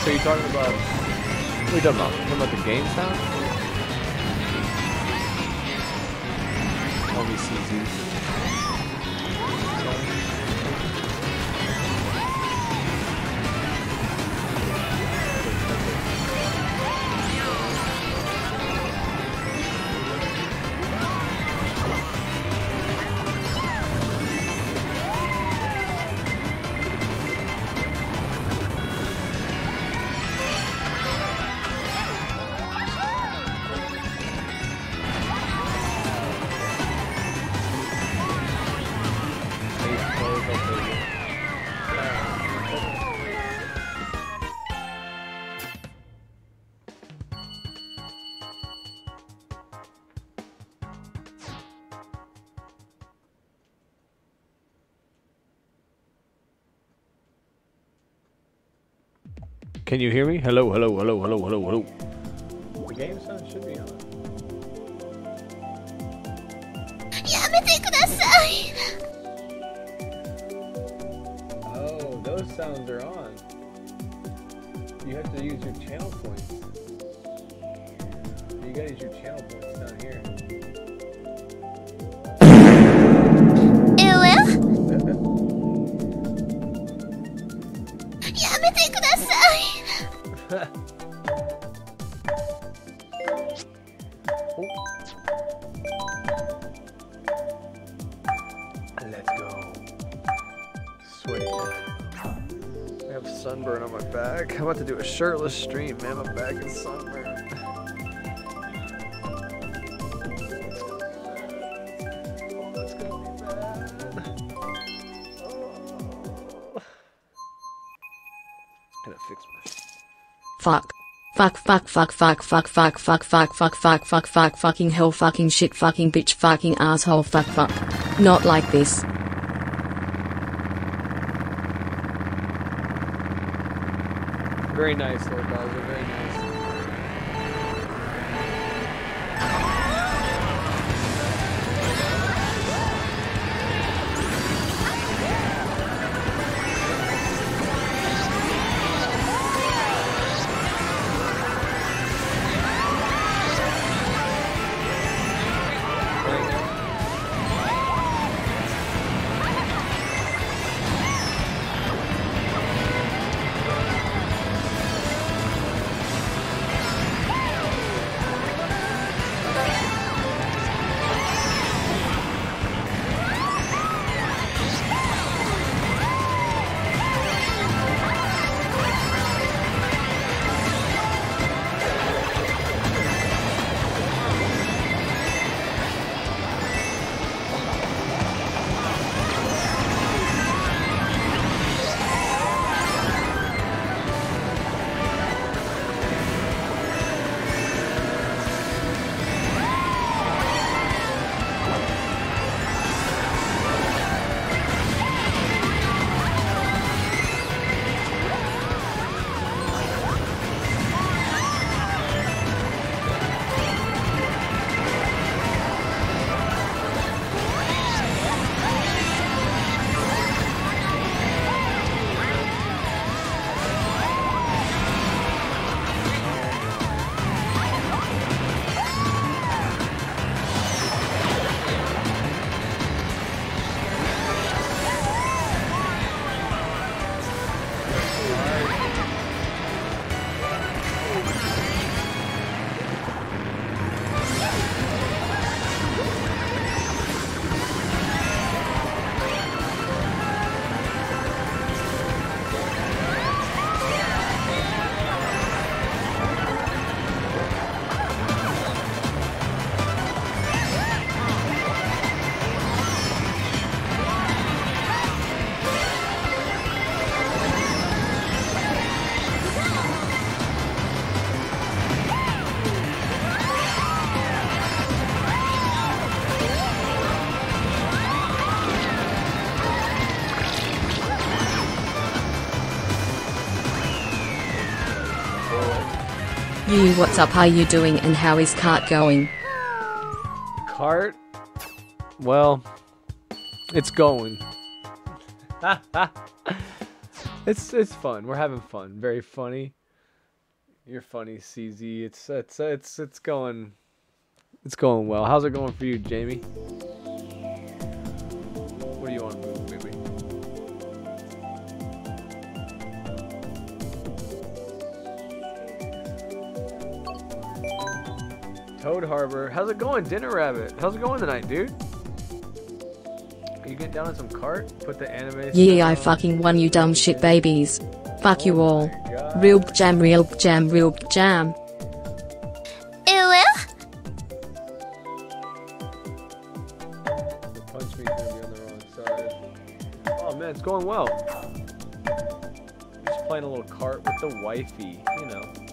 Are you talking about? What are talking about? Talking about the game sound? Can you hear me? Hello, hello, hello, hello, hello, hello. The game sound should be on. やめてください Shirtless stream, man. My back. Oh. Oh. Fix my. Fuck. Fuck, fuck, fuck, fuck, fuck, fuck, fuck, fuck, fuck, fuck, fuck, fuck, fucking hell, fucking shit, fucking bitch, fucking asshole, fuck, fuck. Not like this. Very nice, Lord Bowser. You, what's up, how you doing, and how is cart going? Cart? Well, it's going. It's it's fun. We're having fun. Very funny. You're funny, CZ. It's it's it's it's going it's going well. How's it going for you, Jamie? Toad Harbor. How's it going, Dinner Rabbit? How's it going tonight, dude? Are you getting down on some cart? Put the anime. Yeah, I fucking won you dumb shit babies. Fuck you oh all. Real jam, real jam, real jam. Ew. Punch me gonna be on the wrong side. Oh man, it's going well. Just playing a little cart with the wifey, you know.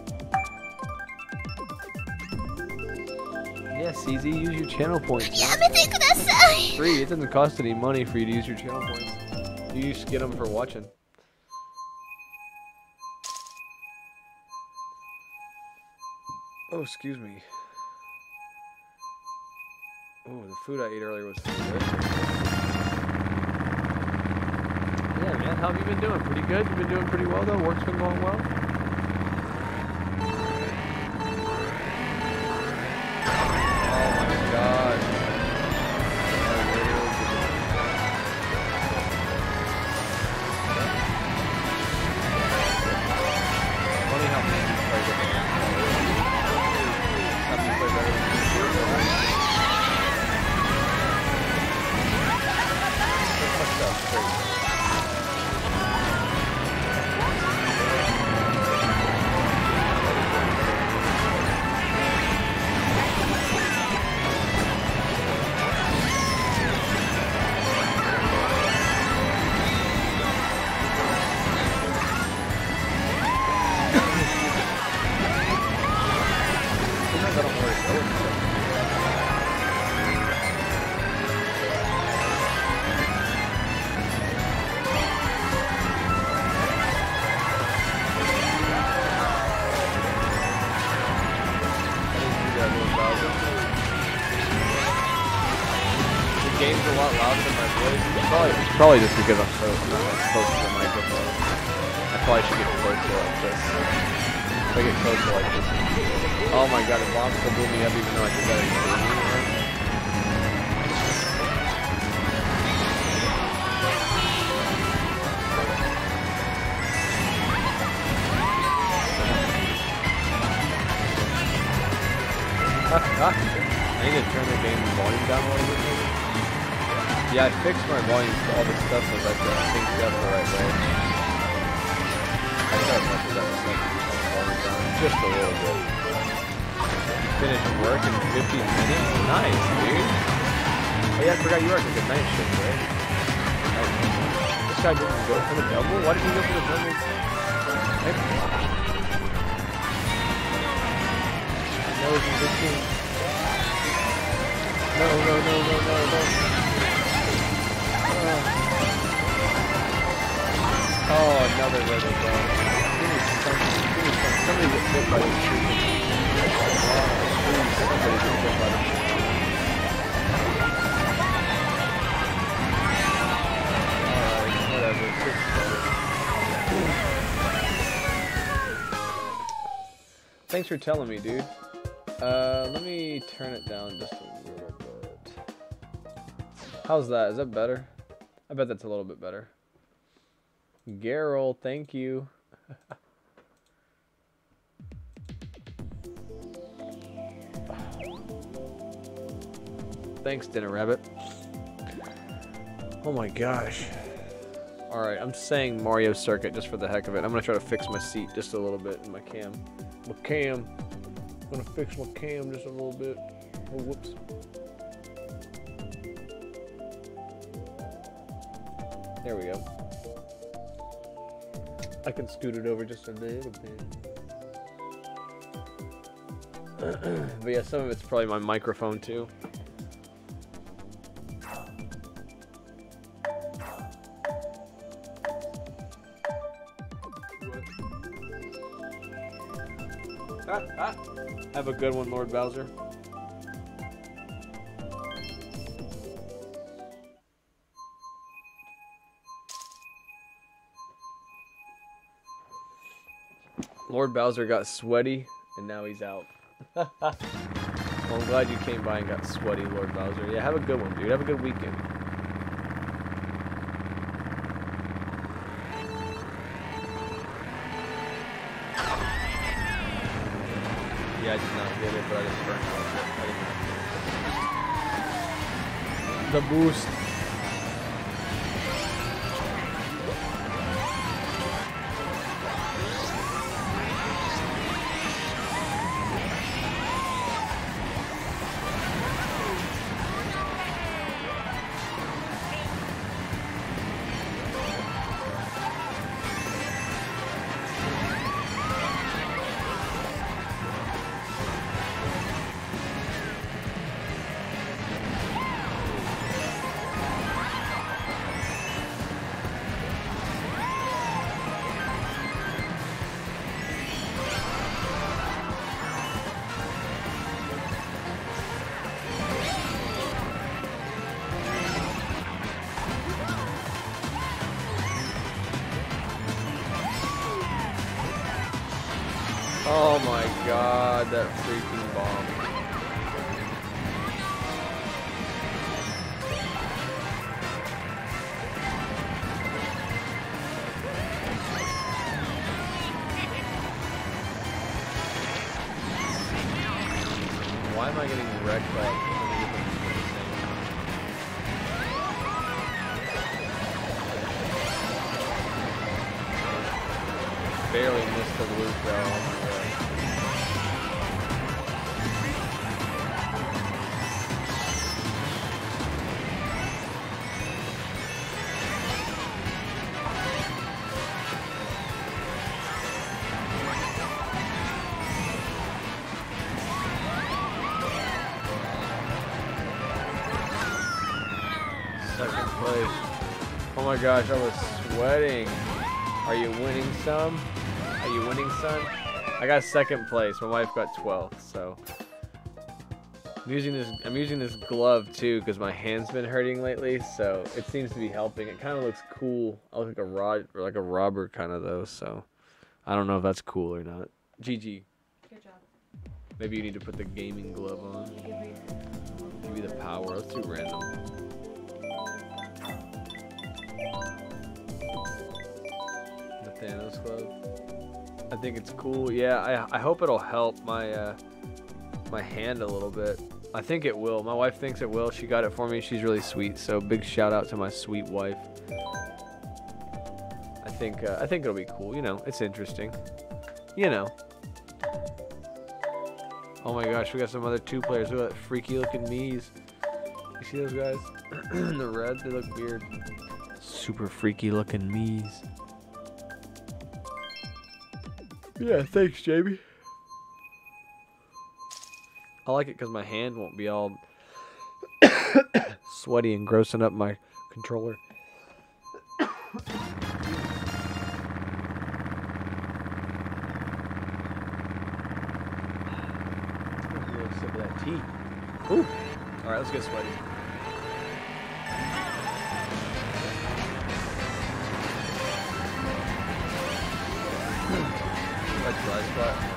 Yeah, CZ, use your channel points. It's free. It doesn't cost any money for you to use your channel points. You just get them for watching. Oh, excuse me. Oh, the food I ate earlier was delicious. Yeah, man. How have you been doing? Pretty good? You've been doing pretty well, though? Work's been going well? Probably, just fixed my volume to all the stuff so that the things up the right way. I try as much as I can turn the volume down just a little bit. Finish work in 15 minutes? Nice, dude. Oh yeah, I forgot you work a night shift, right? This guy didn't go for the double? Why did he go for the double? Hey. No, in 15. No, no, no, no, no, no. Oh, another rhythm, bro. Give me something. Give me something. Somebody get hit by this tree. Somebody get hit by this tree. Whatever. Thanks for telling me, dude. Uh, let me turn it down just a little bit. How's that? Is that better? I bet that's a little bit better. Garrel, thank you. Thanks, Dinner Rabbit. Oh my gosh. Alright, I'm saying Mario Circuit just for the heck of it. I'm gonna try to fix my seat just a little bit in my cam. My cam. I'm gonna fix my cam just a little bit. Oh, whoops. There we go. I can scoot it over just a little bit. but yeah, some of it's probably my microphone too. Ah, ah. Have a good one, Lord Bowser. Lord Bowser got sweaty, and now he's out. well, I'm glad you came by and got sweaty, Lord Bowser. Yeah, have a good one, dude. Have a good weekend. Yeah, I did not get it, but I just burned. I did not get it. The boost. Gosh, I was sweating. Are you winning some? Are you winning, son? I got second place. My wife got 12th, so I'm using this. I'm using this glove too because my hand's been hurting lately, so it seems to be helping. It kind of looks cool. I look like a rod or like a robber kind of though, so I don't know if that's cool or not. GG. Good job. Maybe you need to put the gaming glove on. Give you the power. That's too random. The Thanos glove. I think it's cool. Yeah, I, I hope it'll help my uh, my hand a little bit. I think it will. My wife thinks it will. She got it for me. She's really sweet. So big shout out to my sweet wife. I think uh, I think it'll be cool. You know, it's interesting. You know. Oh my gosh, we got some other two players. Look at that freaky looking knees. You see those guys? The red, they look weird. Super freaky looking knees. Yeah, thanks, Jamie. I like it because my hand won't be all sweaty and grossing up my controller. Really sip of that tea. Ooh. All right, let's get sweaty. That's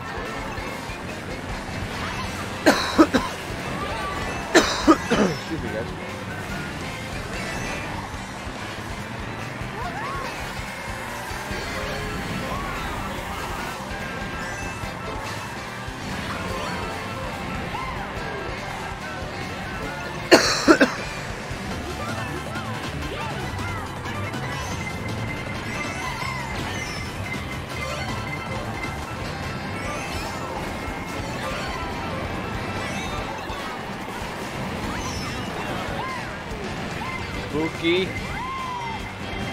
Spooky.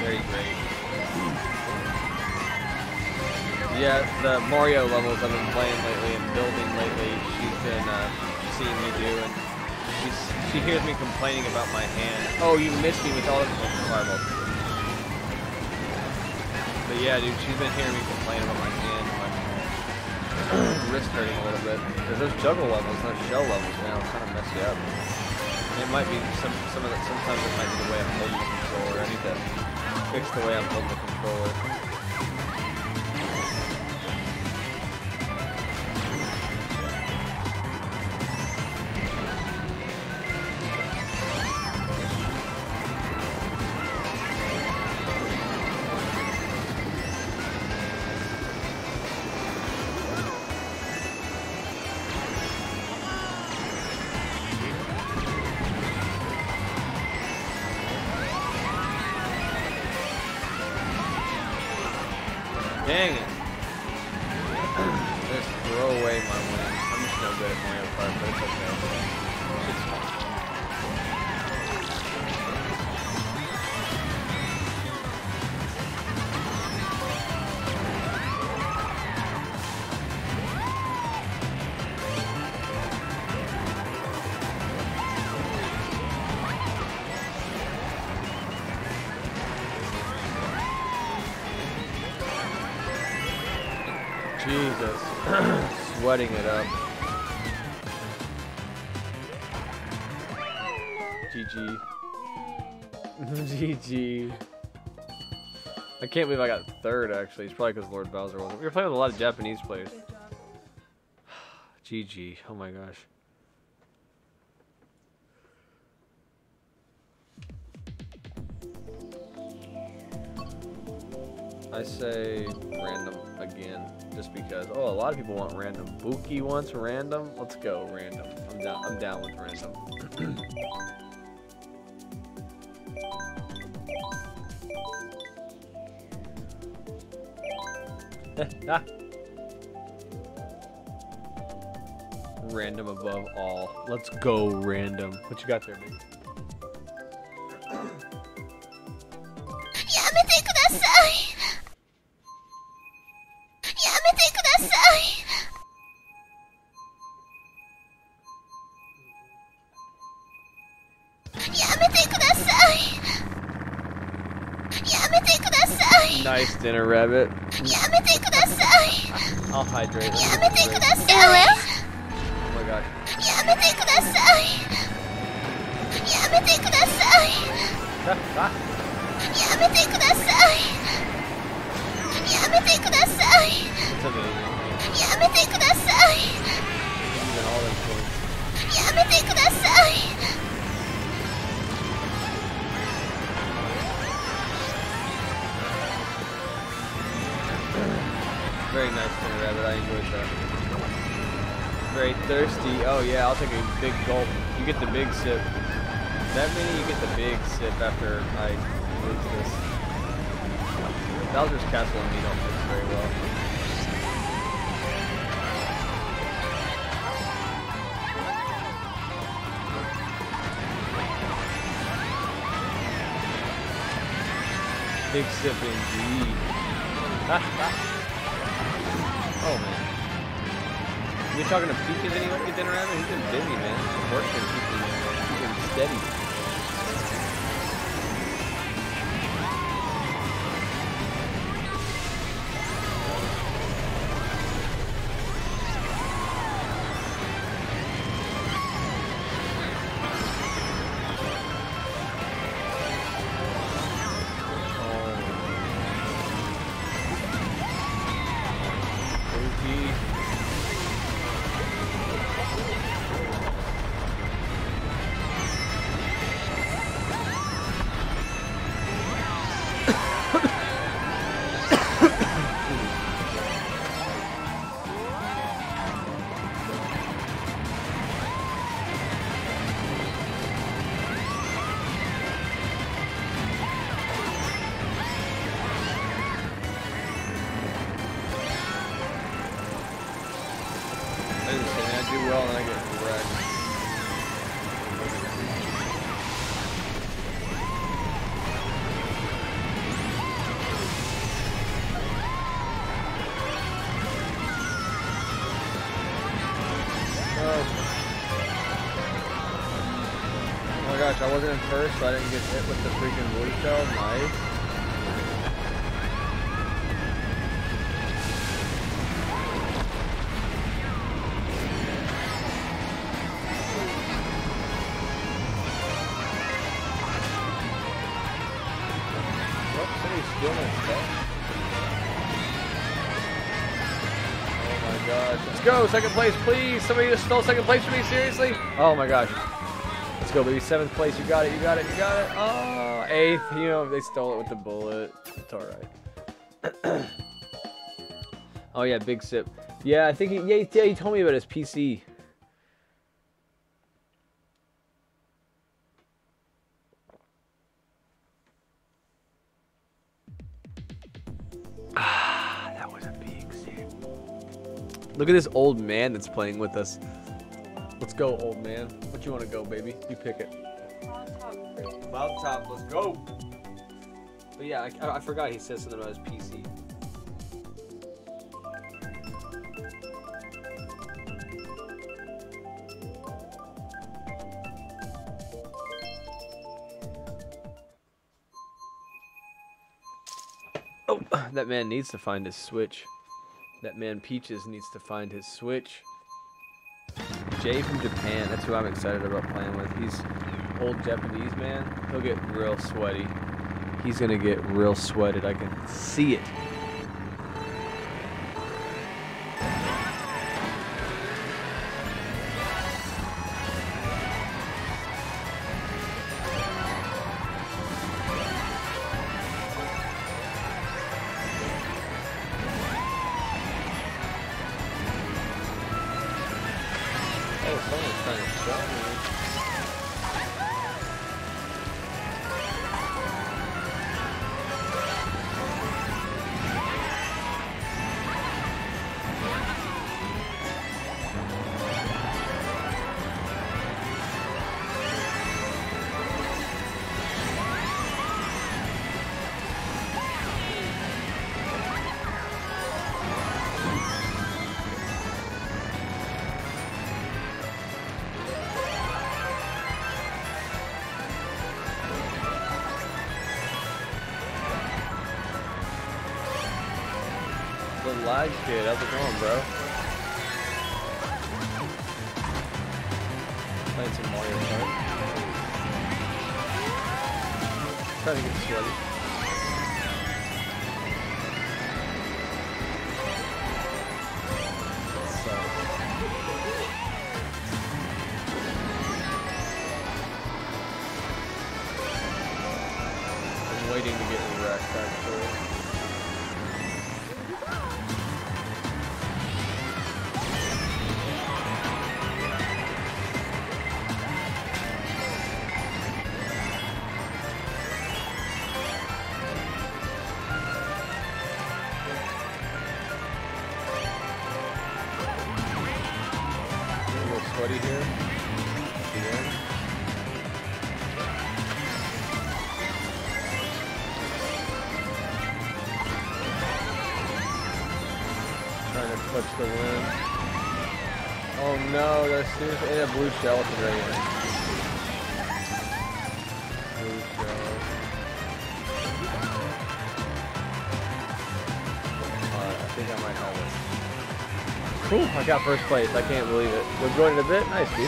Very great. Yeah, the Mario levels I've been playing lately and building lately, she's been uh, seeing me do, and she's, she hears me complaining about my hand. Oh, you missed me with all of those fireballs. But yeah, dude, she's been hearing me complain about my hand, my wrist hurting a little bit. Because those juggle levels, those shell levels, man, it's kind of mess you up. It might be some some of the sometimes it might be the way I'm holding the controller. I need to fix the way I'm holding the controller. Can't believe I got third, actually. It's probably because Lord Bowser wasn't. We were playing with a lot of Japanese players. GG. Oh my gosh. I say random again, just because. Oh, a lot of people want random. Buki wants random. Let's go random. I'm down. I'm down with random. Ah. random above all. Let's go random. What you got there, baby? Yamete kudasai! めてくださいやめてくださいやめてください Nice dinner rabbit. やめてください I'll hydrate. やめてください Oh my gosh. やめてくださいやめてくださいやめてくださいやめてください It's amazing. やめてください Even all them points. やめてください Very nice dinner rabbit. I enjoyed that. Very thirsty. Oh yeah, I'll take a big gulp. You get the big sip. That means you get the big sip after I lose this. Bowser's Castle and me don't mix very well. Big sip indeed. oh man. You talking to Peaches anyway? Dinner rabbit? He's been busy, man. Working, keeping, keeping steady. In first, so I didn't get hit with the freaking voice shell. Nice. Oh my gosh. Let's go! Second place, please! Somebody just stole second place from me, seriously? Oh my gosh. Let's go, baby. Seventh place. You got it, you got it, you got it. Oh, eighth. You know, they stole it with the bullet. It's alright. oh yeah, big sip. Yeah, I think he, yeah, yeah, he told me about his PC. Ah, that was a big sip. Look at this old man that's playing with us. Let's go, old man. What you want to go, baby? You pick it. Cloud top, let's go. But yeah, I, I, forgot he said something about his PC. Oh, that man needs to find his switch. That man Peaches needs to find his switch. Jay from Japan, that's who I'm excited about playing with. He's old Japanese man. He'll get real sweaty. He's gonna get real sweated. I can see it. Got first place. I can't believe it. We're in a bit. Nice, dude.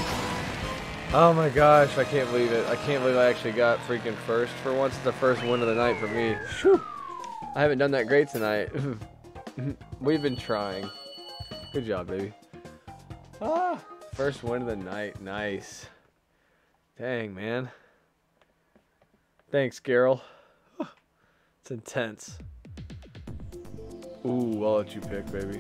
Oh my gosh, I can't believe it. I can't believe I actually got freaking first for once. It's the first win of the night for me. Whew. I haven't done that great tonight. We've been trying. Good job, baby. Ah, first win of the night. Nice. Dang, man. Thanks, Carol. It's intense. Ooh, I'll let you pick, baby.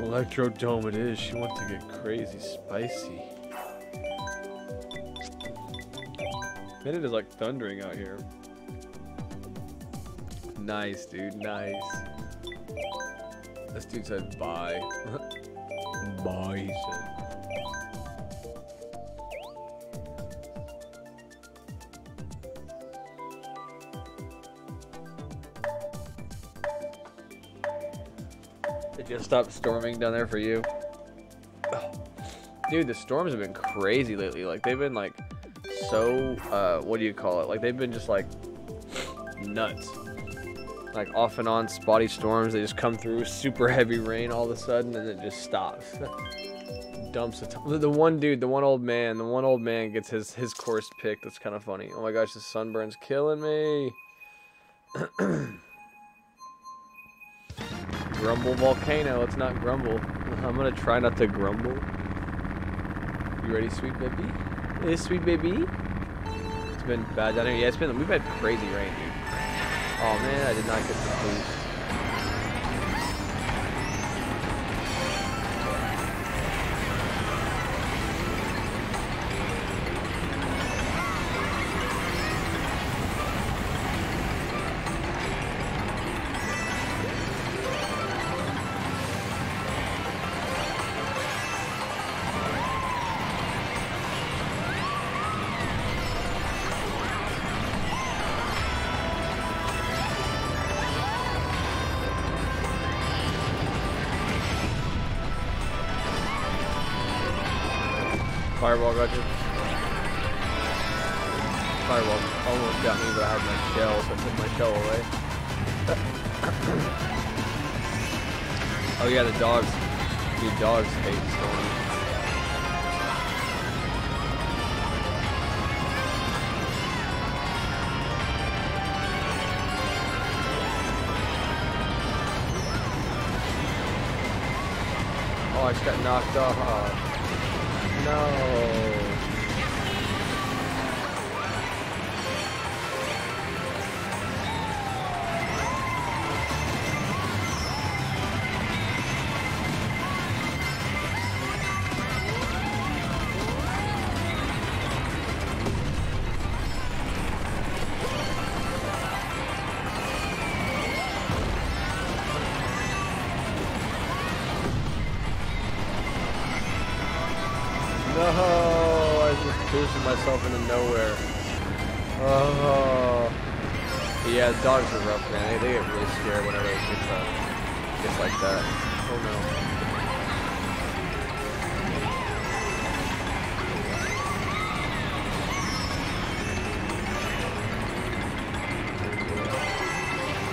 Electrodrome it is. She wants to get crazy spicy. Man, it is like thundering out here. Nice, dude. Nice. This dude said bye. bye, he said. It just stopped storming down there for you. Dude, the storms have been crazy lately. Like they've been like so uh what do you call it? Like they've been just like nuts. Like off and on spotty storms, they just come through, super heavy rain all of a sudden and it just stops. Dumps a ton. The- The one dude, the one old man, the one old man gets his his course picked. That's kind of funny. Oh my gosh, the sunburn's killing me. Grumble volcano. Let's not grumble. I'm gonna try not to grumble. You ready, sweet baby? Hey, sweet baby. It's been bad down here. Yeah, it's been. We've had crazy rain, dude. Oh man, I did not get the boost. No, I just boosted myself into nowhere. Oh. Yeah, dogs are rough, man. They, they get really scared whenever it gets, uh, gets like that. Oh no.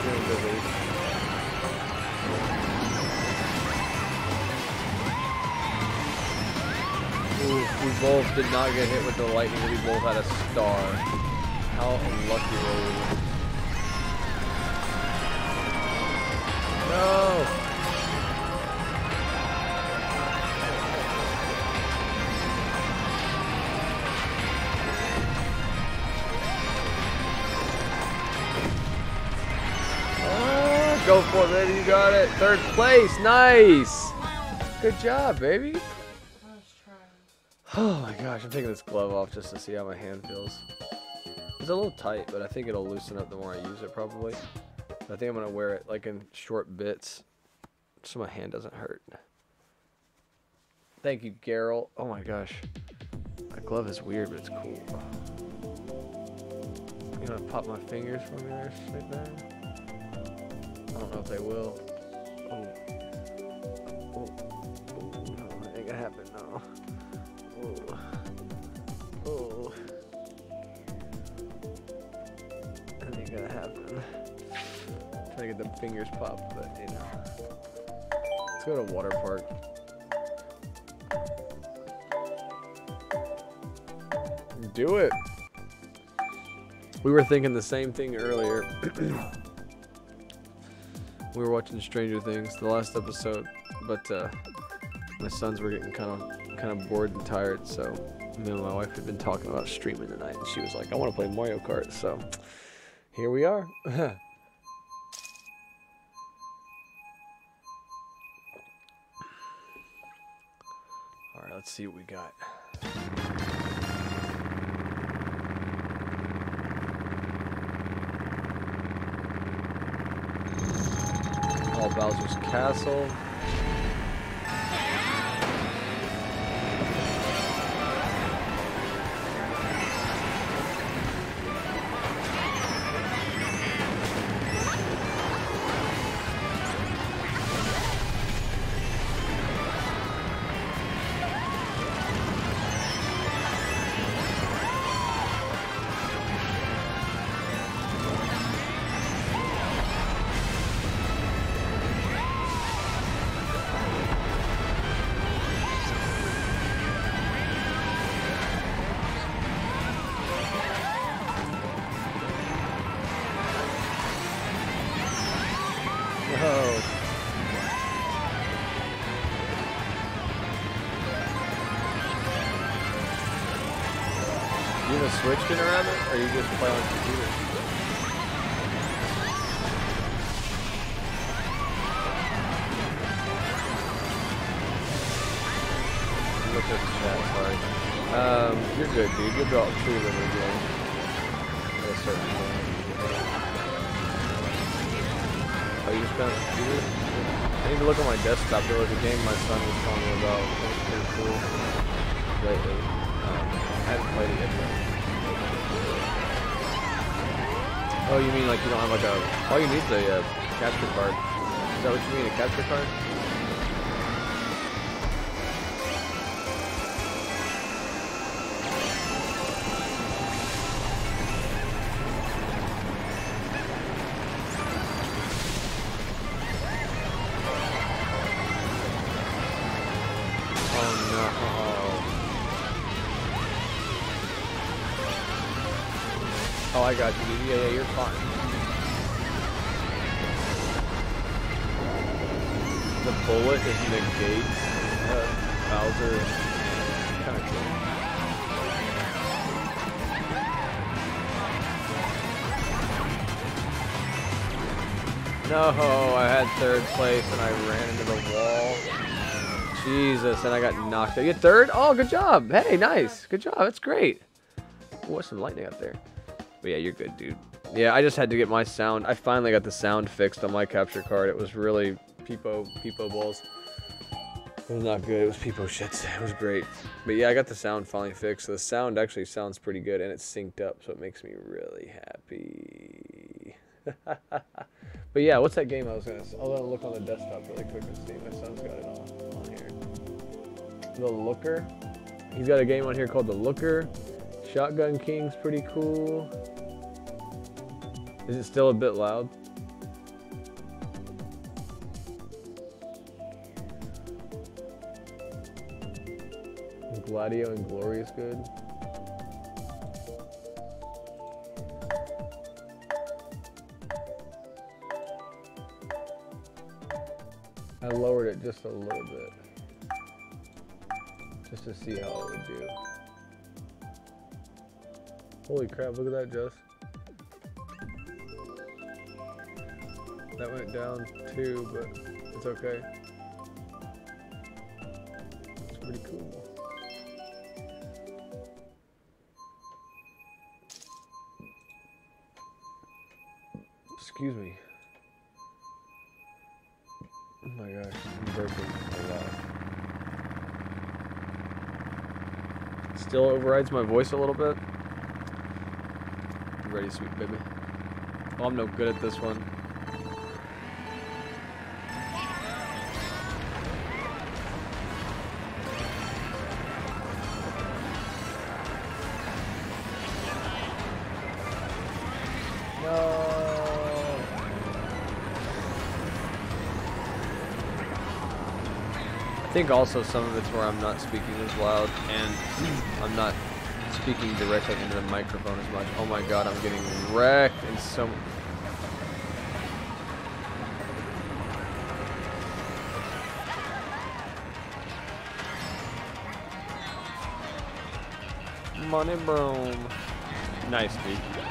Doing busy. Both did not get hit with the lightning. We both had a star. How unlucky were we? No! Ah, go for it, baby. You got it. Third place. Nice. Good job, baby. Oh my gosh, I'm taking this glove off just to see how my hand feels. It's a little tight, but I think it'll loosen up the more I use it probably. I think I'm gonna wear it like in short bits so my hand doesn't hurt. Thank you, Geralt. Oh my gosh. That glove is weird, but it's cool. You gonna pop my fingers for me there, right there? I don't know if they will. Oh. Oh. Oh, no, that ain't gonna happen, no. Oh. Oh. That ain't gonna happen. I'm Trying to get the fingers popped, but you know. Let's go to water park. Do it. We were thinking the same thing earlier. we were watching Stranger Things, the last episode, but uh, my sons were getting kind of kind of bored and tired, so me and my wife had been talking about streaming tonight, and she was like, "I want to play Mario Kart," so here we are. All right, let's see what we got. All Bowser's Castle. There was a game my son was telling me about. Pretty cool. Lately. Um, I haven't played it yet though. Oh, you mean like you don't have like a... All you need is a uh, capture card. Is that what you mean, a capture card? I got you. Yeah, yeah, you're fine. The bullet is negates uh, Bowser. Kind of cool. No, I had third place and I ran into the wall. Jesus, and I got knocked out. You third? Oh, good job. Hey, nice. Good job. That's great. What's some lightning up there? But yeah, you're good, dude. Yeah, I just had to get my sound. I finally got the sound fixed on my capture card. It was really peepo, peepo balls. It was not good. It was peepo shits. It was great. But yeah, I got the sound finally fixed. So the sound actually sounds pretty good and it's synced up, so it makes me really happy. but yeah, what's that game I was gonna? I'll look on the desktop really quick and see. My son's got it on, on here. The Looker. He's got a game on here called The Looker. Shotgun King's pretty cool. Is it still a bit loud? Gladio and Glory is good. I lowered it just a little bit. Just to see how it would do. Holy crap, look at that, Jess. That went down too, but it's okay. It's pretty cool. Excuse me. Oh my gosh, I'm burping a lot. Still overrides my voice a little bit. Ready, sweet baby? Oh, I'm no good at this one. I think also some of it's where I'm not speaking as loud and I'm not speaking directly into the microphone as much. Oh my god, I'm getting wrecked in so Money broom. Nice, dude.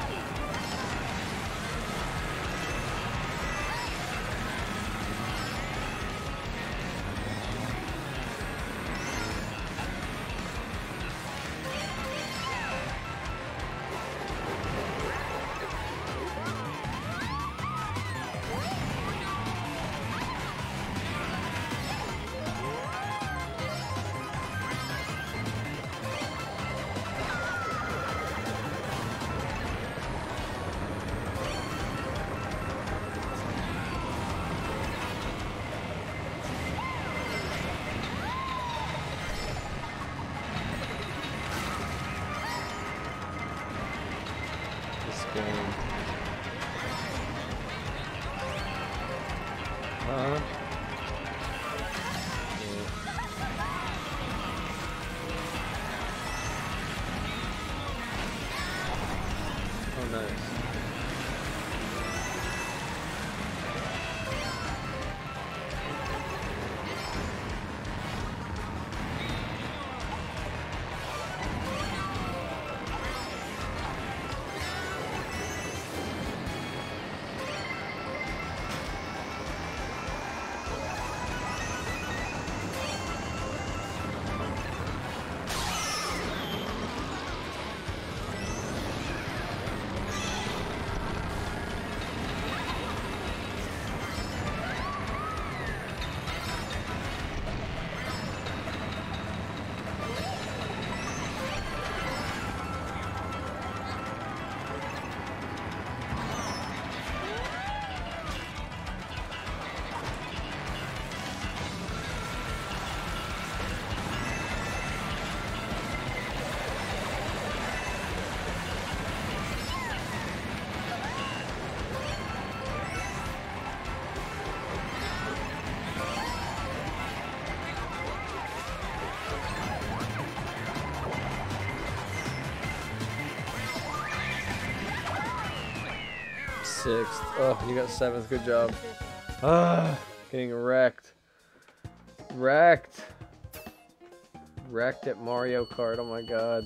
Sixth. Oh, you got seventh. Good job. Ah, getting wrecked. Wrecked. Wrecked at Mario Kart. Oh my god.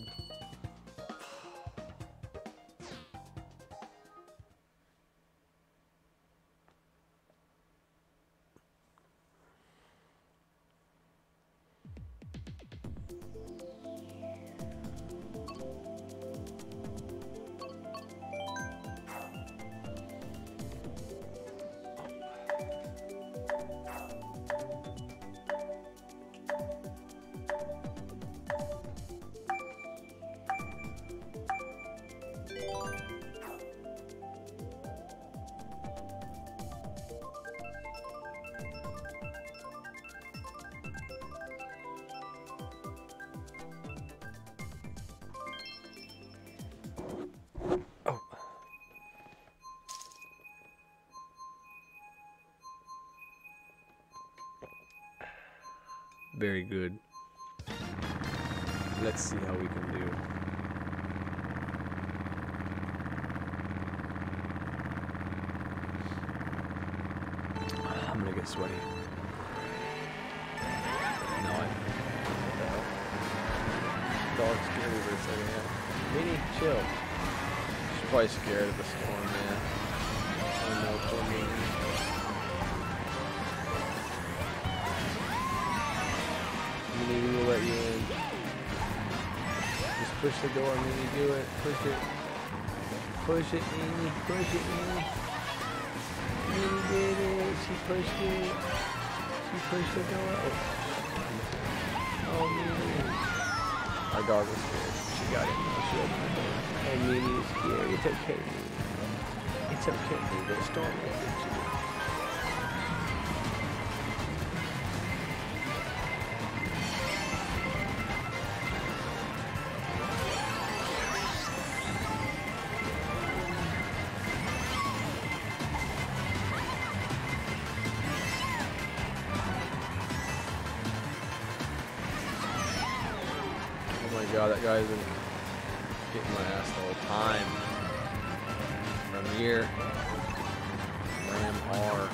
The door, Minnie. Do it. Push it. Push it, Minnie. Push it, Minnie. Minnie did it. She pushed it. She pushed the door. Oh, oh Minnie. Our dog was scared. She got it. She opened the door. Oh, Minnie is scared. It's okay, Minnie. It's okay. The storm will my god, that guy's been getting my ass the whole time. From here. Ram R.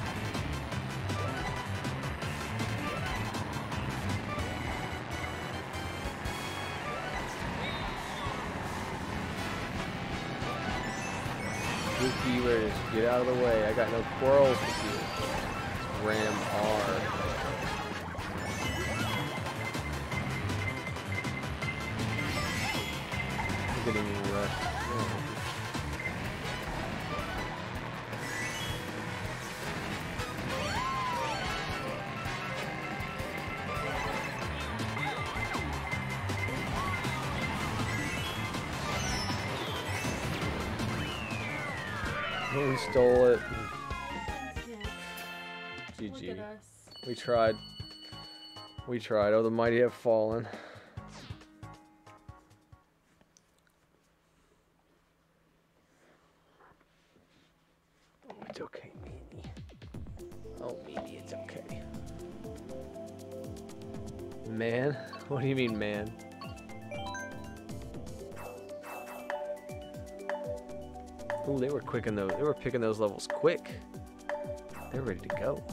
Get out of the way. I got no quarrels with you. Ram R. tried. We tried. Oh, the mighty have fallen. It's okay, Mimi. Oh, Mimi, it's okay. Man? What do you mean, man? Ooh, they were quick in those. They were picking those levels quick. They're ready to go.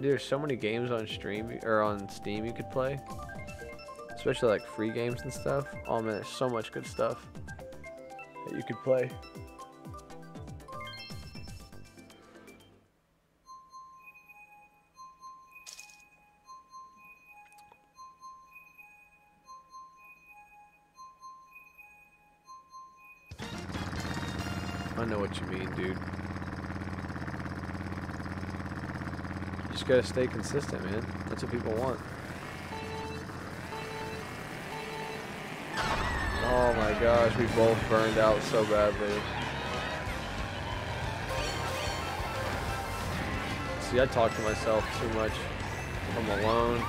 There's so many games on stream or on Steam you could play, especially like free games and stuff. Oh man, there's so much good stuff that you could play. I know what you mean, dude. Just gotta stay consistent, man. That's what people want. Oh my gosh, we both burned out so badly. See, I talk to myself too much. I'm alone,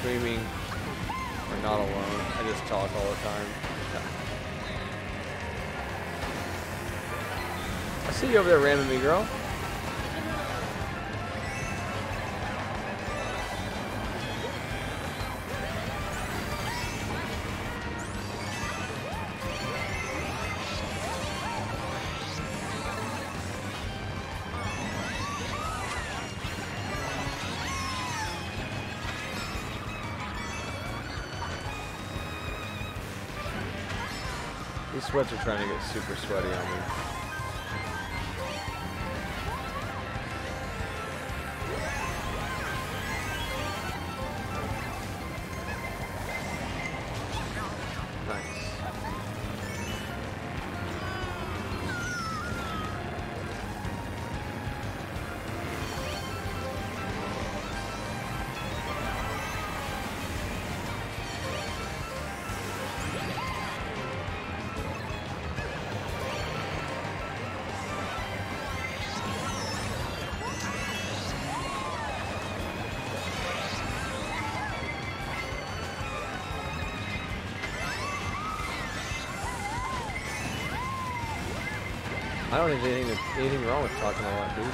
streaming, or not alone. I just talk all the time. I see you over there ramming me, girl. Sweats are trying to get super sweaty on me. Don't think there's anything, anything wrong with talking a lot, dude.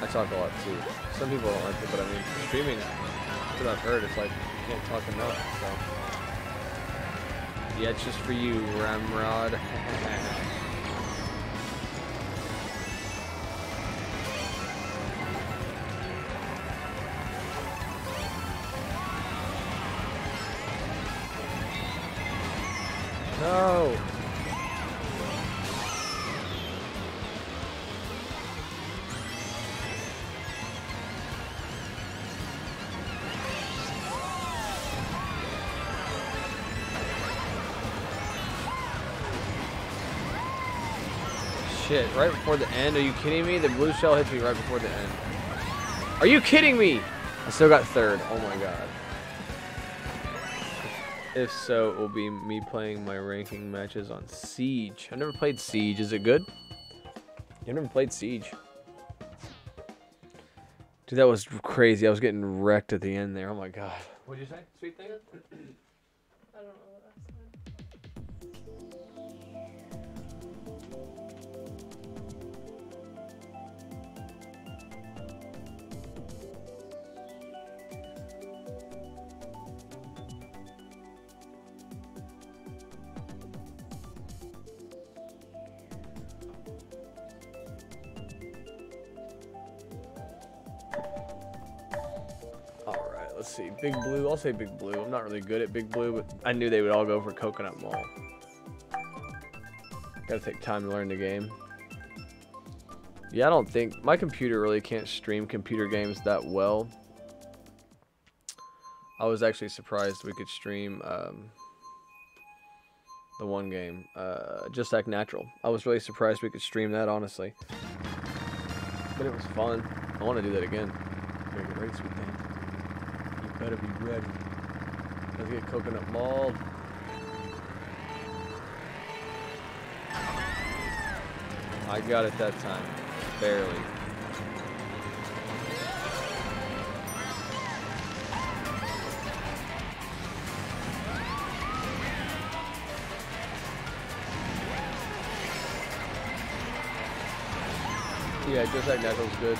I talk a lot too. Some people don't like it, but I mean, streaming, what I've heard, it's like you can't talk enough. So yeah, it's just for you, Ramrod. right before the end? Are you kidding me? The blue shell hits me right before the end. Are you kidding me? I still got third. Oh my god. If so, it will be me playing my ranking matches on Siege. I've never played Siege. Is it good? You've never played Siege. Dude, that was crazy. I was getting wrecked at the end there. Oh my god. What'd you say? Big Blue. I'll say Big Blue. I'm not really good at Big Blue, but I knew they would all go for Coconut Mall. Gotta take time to learn the game. Yeah, I don't think... My computer really can't stream computer games that well. I was actually surprised we could stream um, the one game, uh, Just Act Natural. I was really surprised we could stream that, honestly. But it was fun. I want to do that again. Get ready, sweet thing. Better be ready. Let's get coconut mauled. I got it that time. Barely. Yeah, just like natural's good.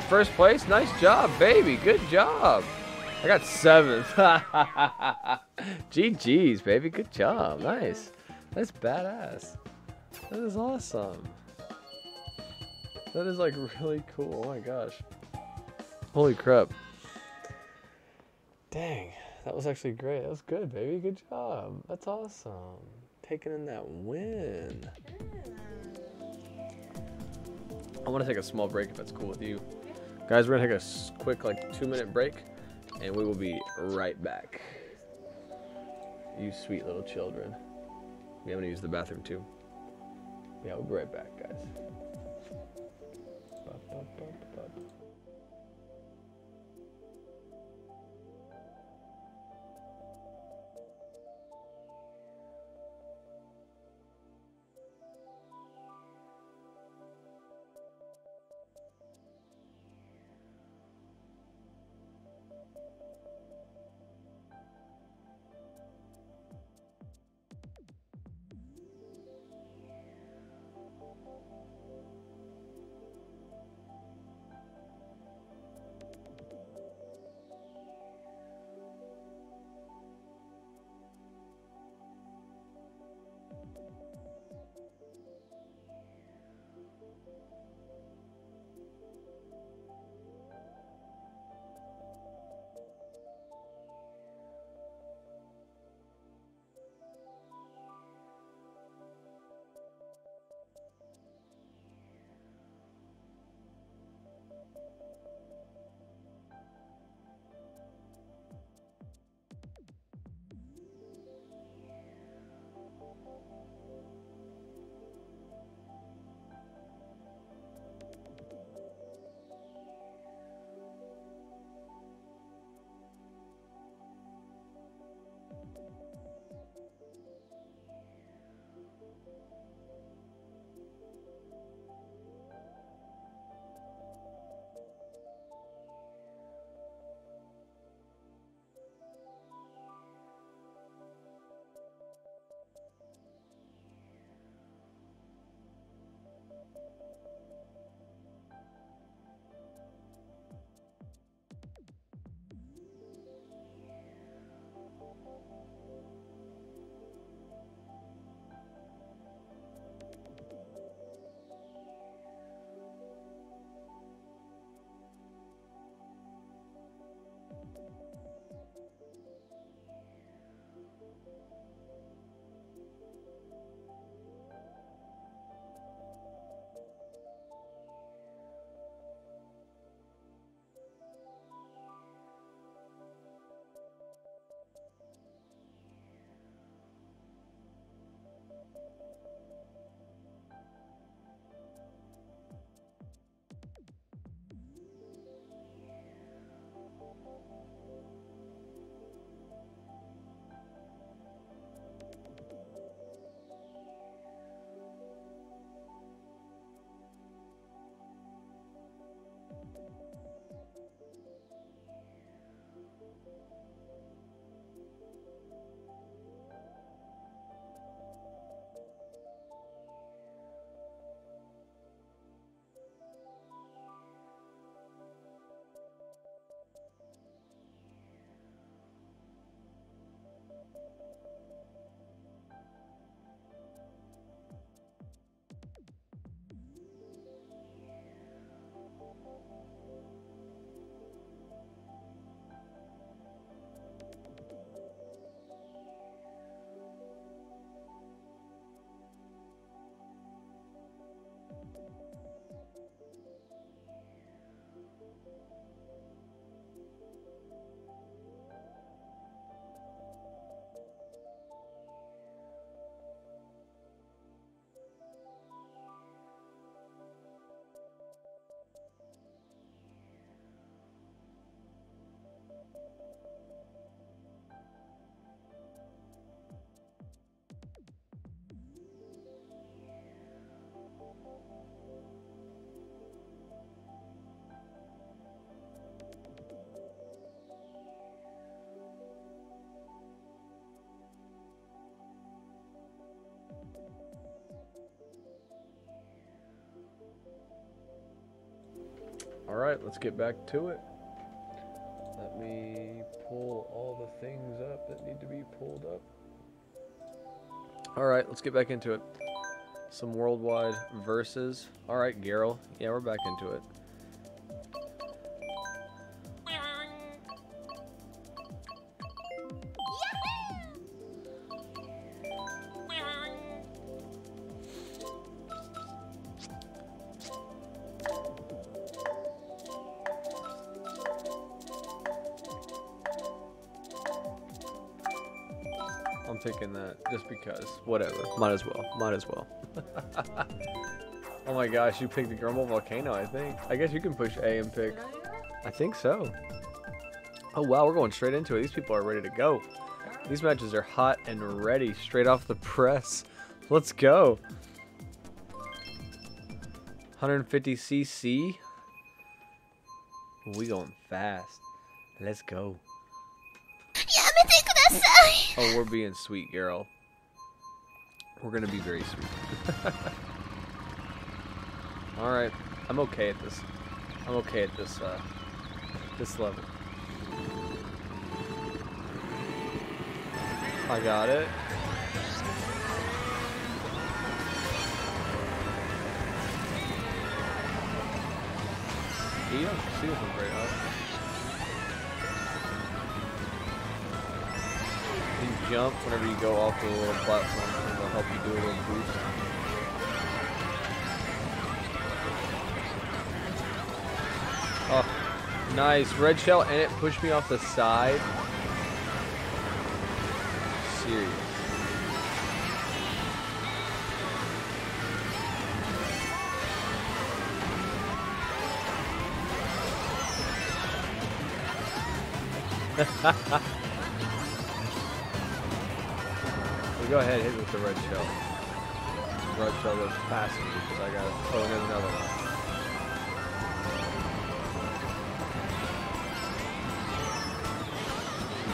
Got first place? Nice job, baby. Good job. I got seventh. GG's, baby. Good job. Nice. That's badass. That is awesome. That is like really cool. Oh my gosh. Holy crap. Dang. That was actually great. That was good, baby. Good job. That's awesome. Taking in that win. I want to take a small break if that's cool with you. Guys, we're to take a quick, like, two minute break, and we will be right back. You sweet little children. Going to use the bathroom too. Yeah, we'll be right back, guys. Ba, ba, ba, Alright, let's get back to it. Let me pull all the things up that need to be pulled up. Alright, let's get back into it. Some worldwide verses. Alright, Garrel. Yeah, we're back into it. whatever. Might as well. Might as well. oh my gosh, you picked the Grumble Volcano, I think. I guess you can push A and pick. I think so. Oh wow, we're going straight into it. These people are ready to go. These matches are hot and ready, straight off the press. Let's go. 150cc. We going fast. Let's go. Oh, we're being sweet, girl. We're gonna be very sweet. All right, I'm okay at this. I'm okay at this. Uh, this level. I got it. Yeah, see this one great, huh? You can jump whenever you go off the little platform, help you do a little boost. Oh, nice. Red shell and it pushed me off the side. Serious. Go ahead, hit with the red shell. The Red shell goes past me because I got. Oh, there's another one.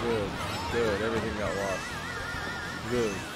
Good, good. Everything got lost. Good.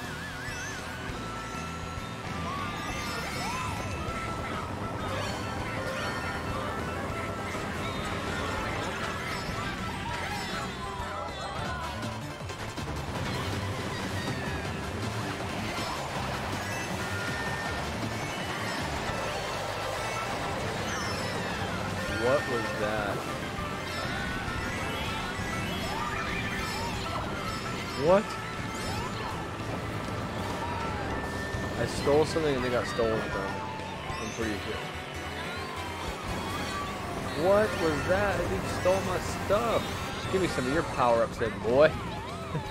Something they got stolen from. I'm pretty sure. What was that? You stole my stuff. Just give me some of your power-ups then, boy.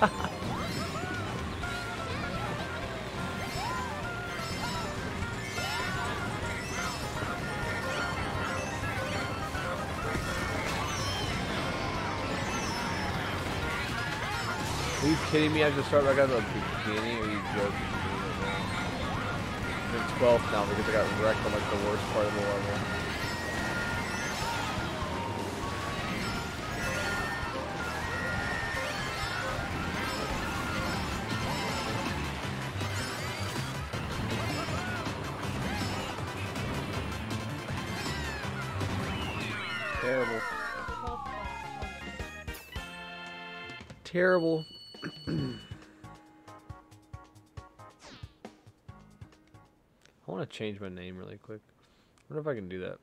Are you kidding me? I have to start at the beginning? Are you joking? I'm 12th now because I got wrecked on like the worst part of the level. Terrible. Terrible. Change my name really quick. I wonder if I can do that.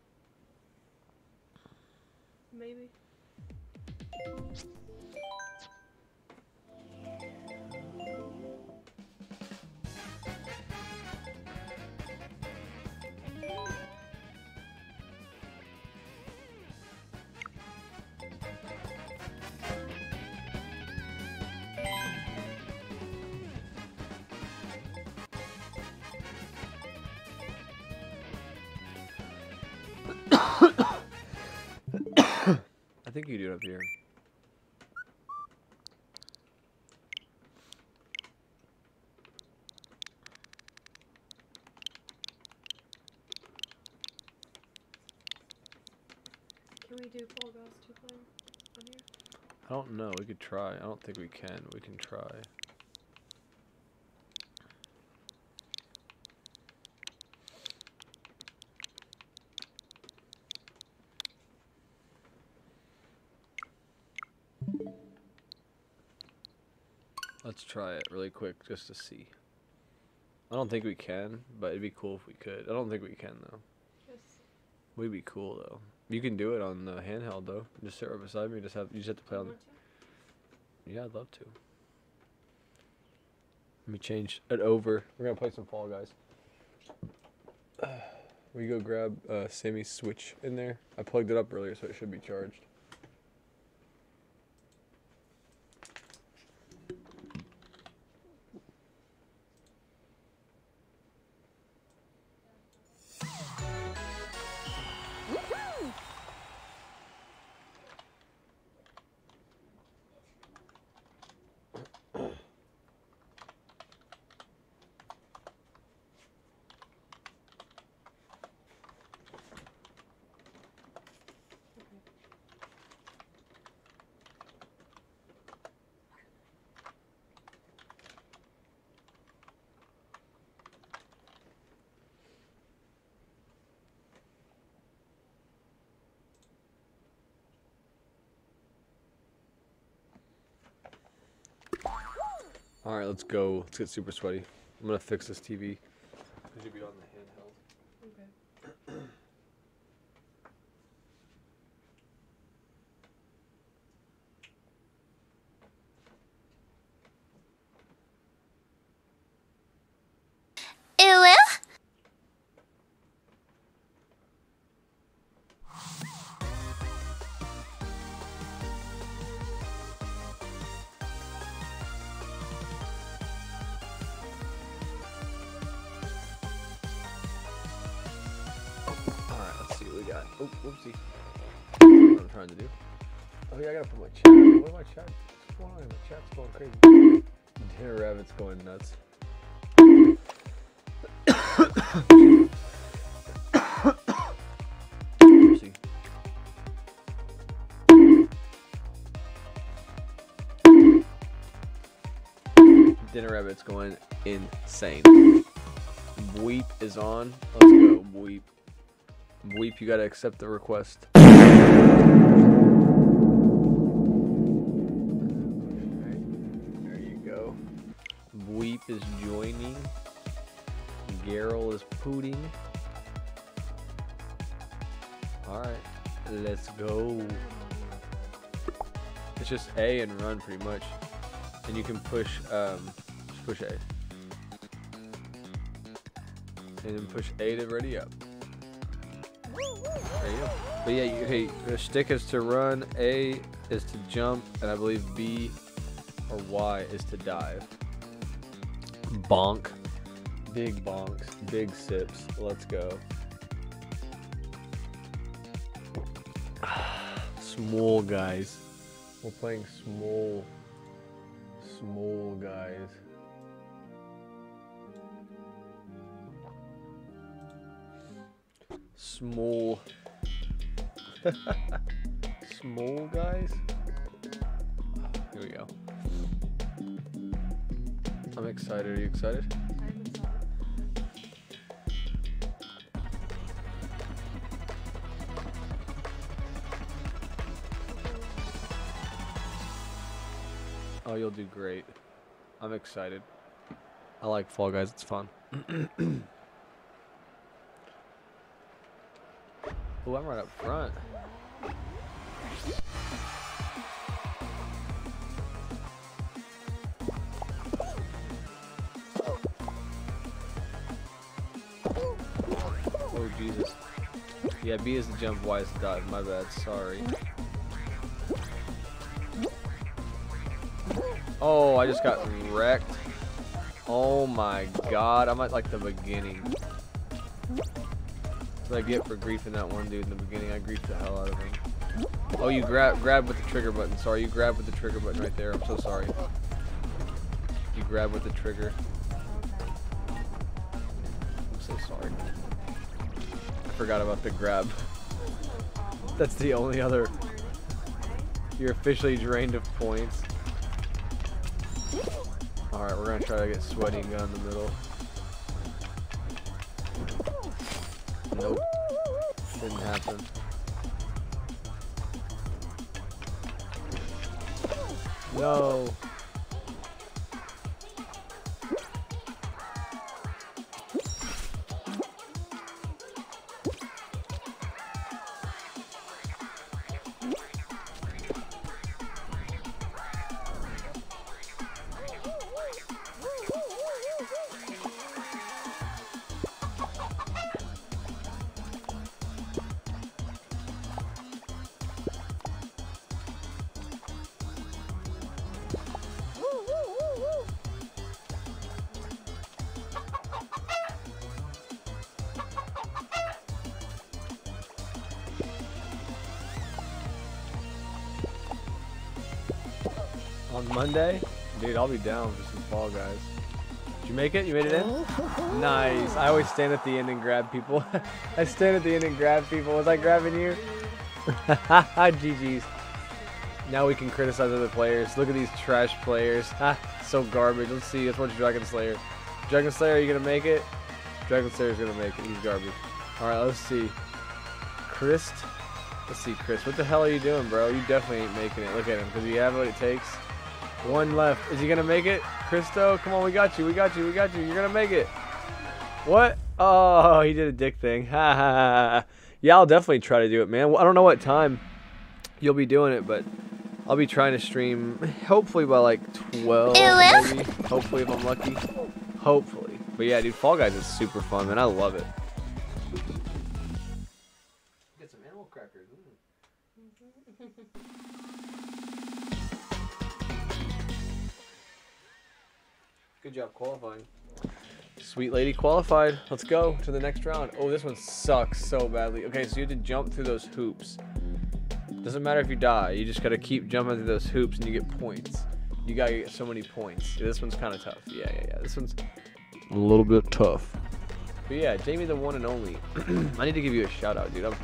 Can we do two player on here? I don't know. We could try. I don't think we can. We can try. Let's try it really quick just to see. I don't think we can, but it'd be cool if we could. I don't think we can though. Yes. We'd be cool though. You can do it on the handheld though. Just sit right beside me. Just have you just have to play on. to? Yeah, I'd love to. Let me change it over. We're gonna play some Fall Guys. We go grab uh, Sammy's Switch in there. I plugged it up earlier, so it should be charged. Let's go. Let's get super sweaty. I'm gonna fix this TV. Rabbit's going insane. Weep is on. Let's go, Weep. Weep, you gotta accept the request. There you go. Weep is joining. Garrel is pooting. Alright, let's go. It's just A and run pretty much. And you can push, um, push A. And then push A to ready up. There you go. But yeah, you, okay, the stick is to run, A is to jump, and I believe B or Y is to dive. Bonk. Big bonks, big sips. Let's go. Small guys. We're playing small, small guys. Small. Small guys? Here we go. I'm excited. Are you excited? I'm excited. Oh, you'll do great. I'm excited. I like Fall Guys. It's fun. oh, I'm right up front. Oh, Jesus. Yeah, B is the jump, Y is the dive. My bad. Sorry. Oh, I just got wrecked. Oh my god, I'm at like the beginning. I get for griefing that one dude in the beginning, I griefed the hell out of him. Oh, you grab grab with the trigger button. Sorry, you grab with the trigger button right there. I'm so sorry. You grab with the trigger. I'm so sorry. I forgot about the grab. That's the only other. You're officially drained of points. Alright, we're gonna try to get sweaty and go in the middle. Happen. On Monday? Dude, I'll be down for some Fall Guys. Did you make it? You made it in? Nice. I always stand at the end and grab people. I stand at the end and grab people. Was I grabbing you? GG's. Now we can criticize other players. Look at these trash players. Ah, so garbage. Let's see. Let's watch Dragon Slayer. Dragon Slayer, are you gonna make it? Dragon Slayer's gonna make it. He's garbage. Alright, let's see. Chris. Let's see, Chris. What the hell are you doing, bro? You definitely ain't making it. Look at him. Does he have what it takes? One left. Is he gonna make it? Christo, come on, we got you, we got you, we got you. You're gonna make it. What? Oh, he did a dick thing. Ha ha ha. Yeah, I'll definitely try to do it, man. I don't know what time you'll be doing it, but I'll be trying to stream hopefully by like 12 maybe. Hopefully if I'm lucky. Hopefully. But yeah, dude, Fall Guys is super fun, man. I love it. Good job qualifying. Sweet lady qualified. Let's go to the next round. Oh, this one sucks so badly. Okay, so you have to jump through those hoops. Doesn't matter if you die. You just gotta keep jumping through those hoops and you get points. You gotta get so many points. This one's kind of tough. Yeah, yeah, yeah. This one's a little bit tough. But yeah, Jamie the one and only. I need to give you a shout out, dude. I'm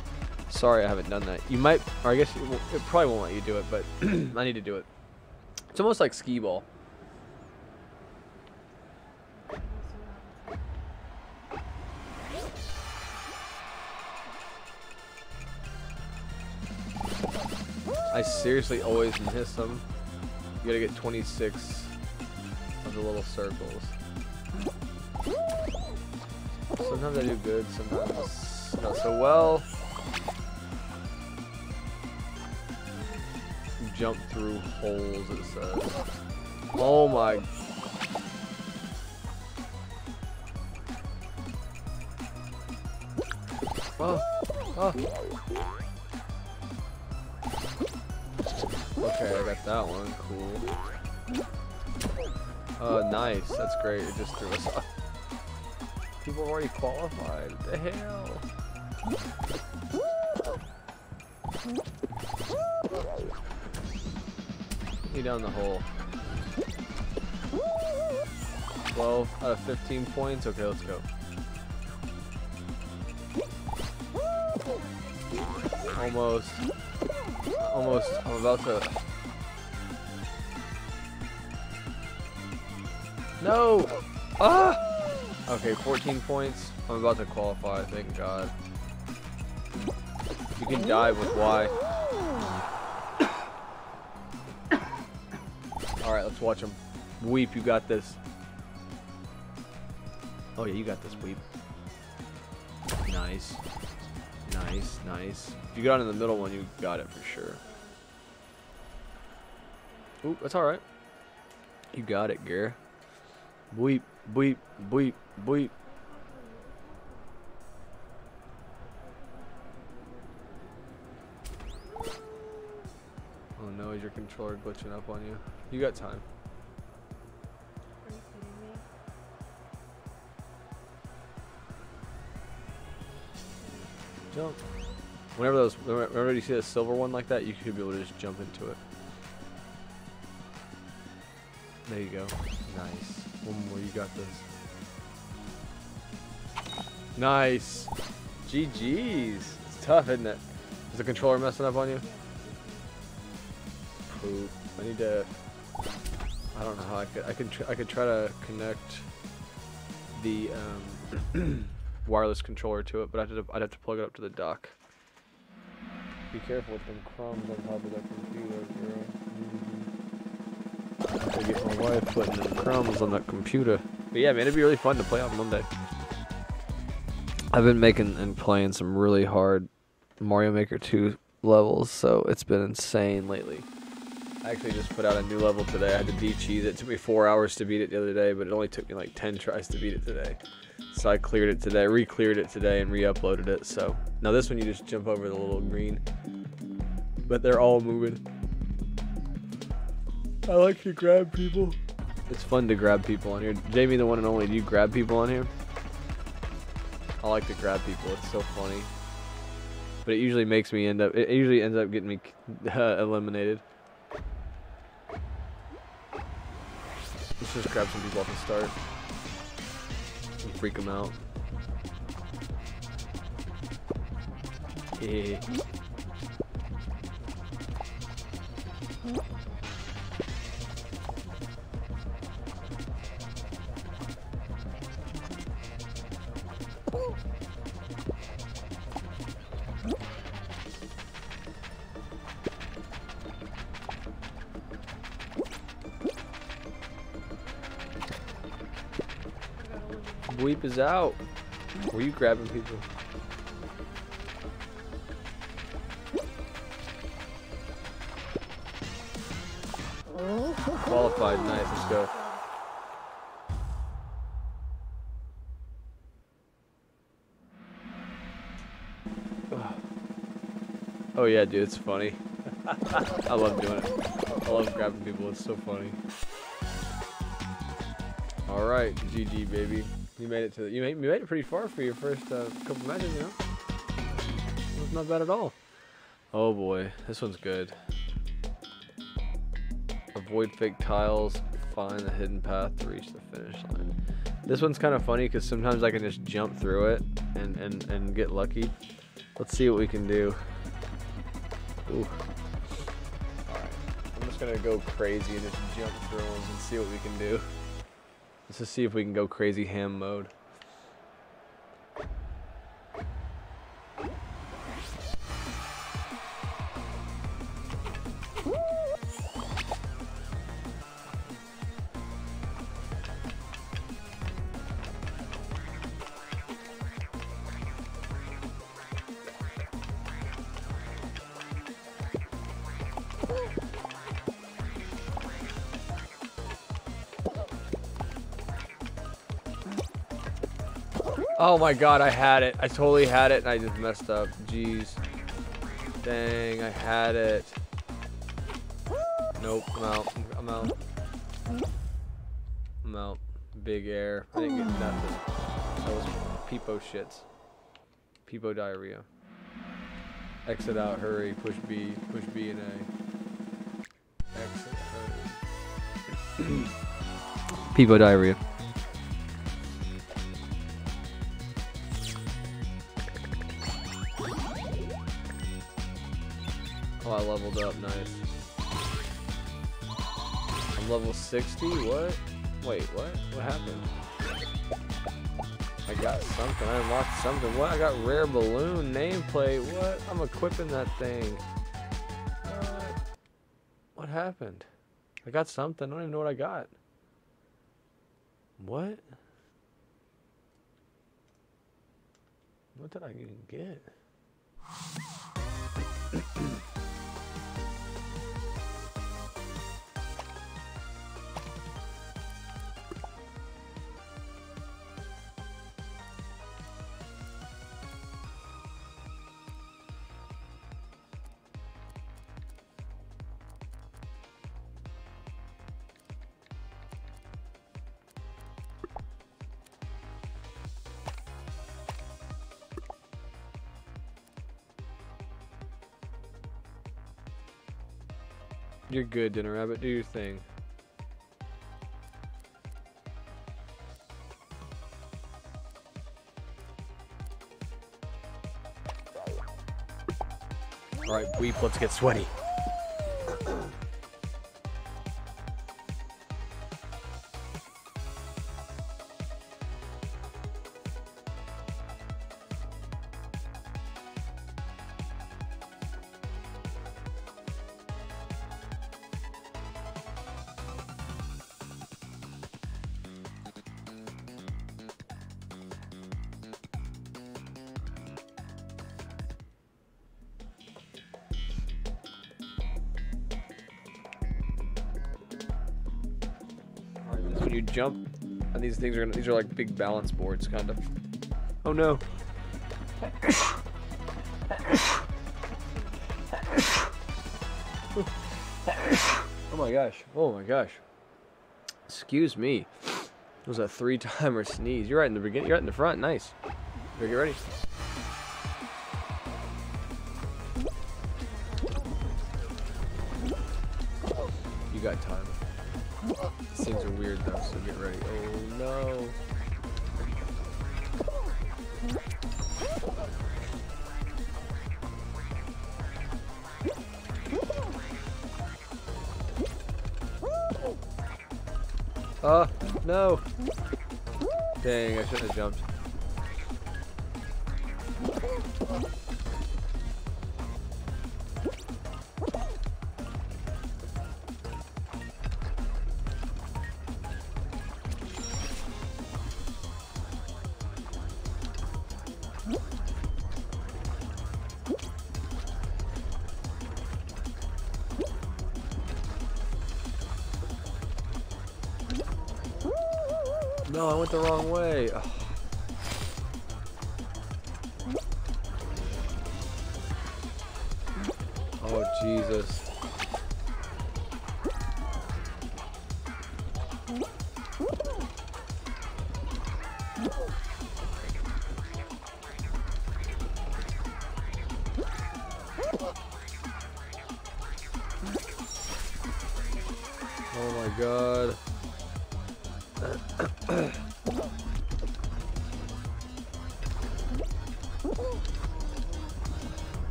sorry I haven't done that. You might, or I guess it, it probably won't let you do it, but I need to do it. It's almost like skee ball. I seriously always miss them. You gotta get 26 of the little circles. Sometimes I do good, sometimes not so well. Jump through holes, it says. Oh my. Oh, oh. Okay, I got that one. Cool. Oh, nice. That's great. It just threw us off. People already qualified. The hell? Get down the hole. 12 out of 15 points. Okay, let's go. Almost. Almost. I'm about to. No! Ah! Okay, 14 points. I'm about to qualify, thank God. You can dive with Y. Alright, let's watch him. Weep, you got this. Oh yeah, you got this, Weep. Nice. Nice, nice. If you got in the middle one, you got it for sure. Oop, that's alright. You got it, Gare. Bleep, bleep, bleep, bleep. Oh no, is your controller glitching up on you? You got time. Jump. Whenever those, whenever you see a silver one like that, you should be able to just jump into it. There you go. Nice. One more, you got this. Nice. GG's. It's tough, isn't it? Is the controller messing up on you? Poop. I need to. I don't know how I could. I could. I could try to connect the um, wireless controller to it, but I'd have, to, I'd have to plug it up to the dock. Be careful with them crumbs on top of that computer, girl. I get my wife putting them crumbs on that computer. But yeah, man, it'd be really fun to play on Monday. I've been making and playing some really hard Mario Maker 2 levels, so it's been insane lately. I actually just put out a new level today. I had to de-cheese it. It took me four hours to beat it the other day, but it only took me like 10 tries to beat it today. So I cleared it today, re-cleared it today, and re-uploaded it. So now this one you just jump over the little green, but they're all moving. I like to grab people. It's fun to grab people on here. Jamie, the one and only, do you grab people on here? I like to grab people. It's so funny. But it usually makes me end up. It usually ends up getting me uh, eliminated. Let's just grab some people off the start. Freak them out. Yeah. Weep is out. Were you grabbing people? Qualified, nice, let's go. Oh yeah, dude, it's funny. I love doing it. I love grabbing people, it's so funny. Alright, GG baby. You made it to the, you made, you made it pretty far for your first uh, couple matches, you know? It's not bad at all. Oh boy, this one's good. Avoid fake tiles, find the hidden path to reach the finish line. This one's kind of funny because sometimes I can just jump through it and, and, and get lucky. Let's see what we can do. Ooh. Alright, I'm just gonna go crazy and just jump through them and see what we can do. Let's just see if we can go crazy ham mode. Oh my god, I had it. I totally had it and I just messed up. Jeez. Dang, I had it. Nope, I'm out. I'm out. I'm out. Big air. I didn't get nothing. That was peepo shits. Peepo diarrhea. Exit out, hurry, push B, push B and A. Exit, hurry. Peepo diarrhea. 60? What? Wait, what? What happened? I got something. I unlocked something. What? I got rare balloon nameplate. What? I'm equipping that thing. What? What happened? I got something. I don't even know what I got. What? What did I even get? You're good, Dinner Rabbit. Do your thing. Alright, Weep, let's get sweaty. Things are gonna, these are like big balance boards, kind of. Oh no. Oh my gosh. Oh my gosh. Excuse me. It was a three timer sneeze. You're right in the beginning. You're right in the front. Nice. Here, get ready.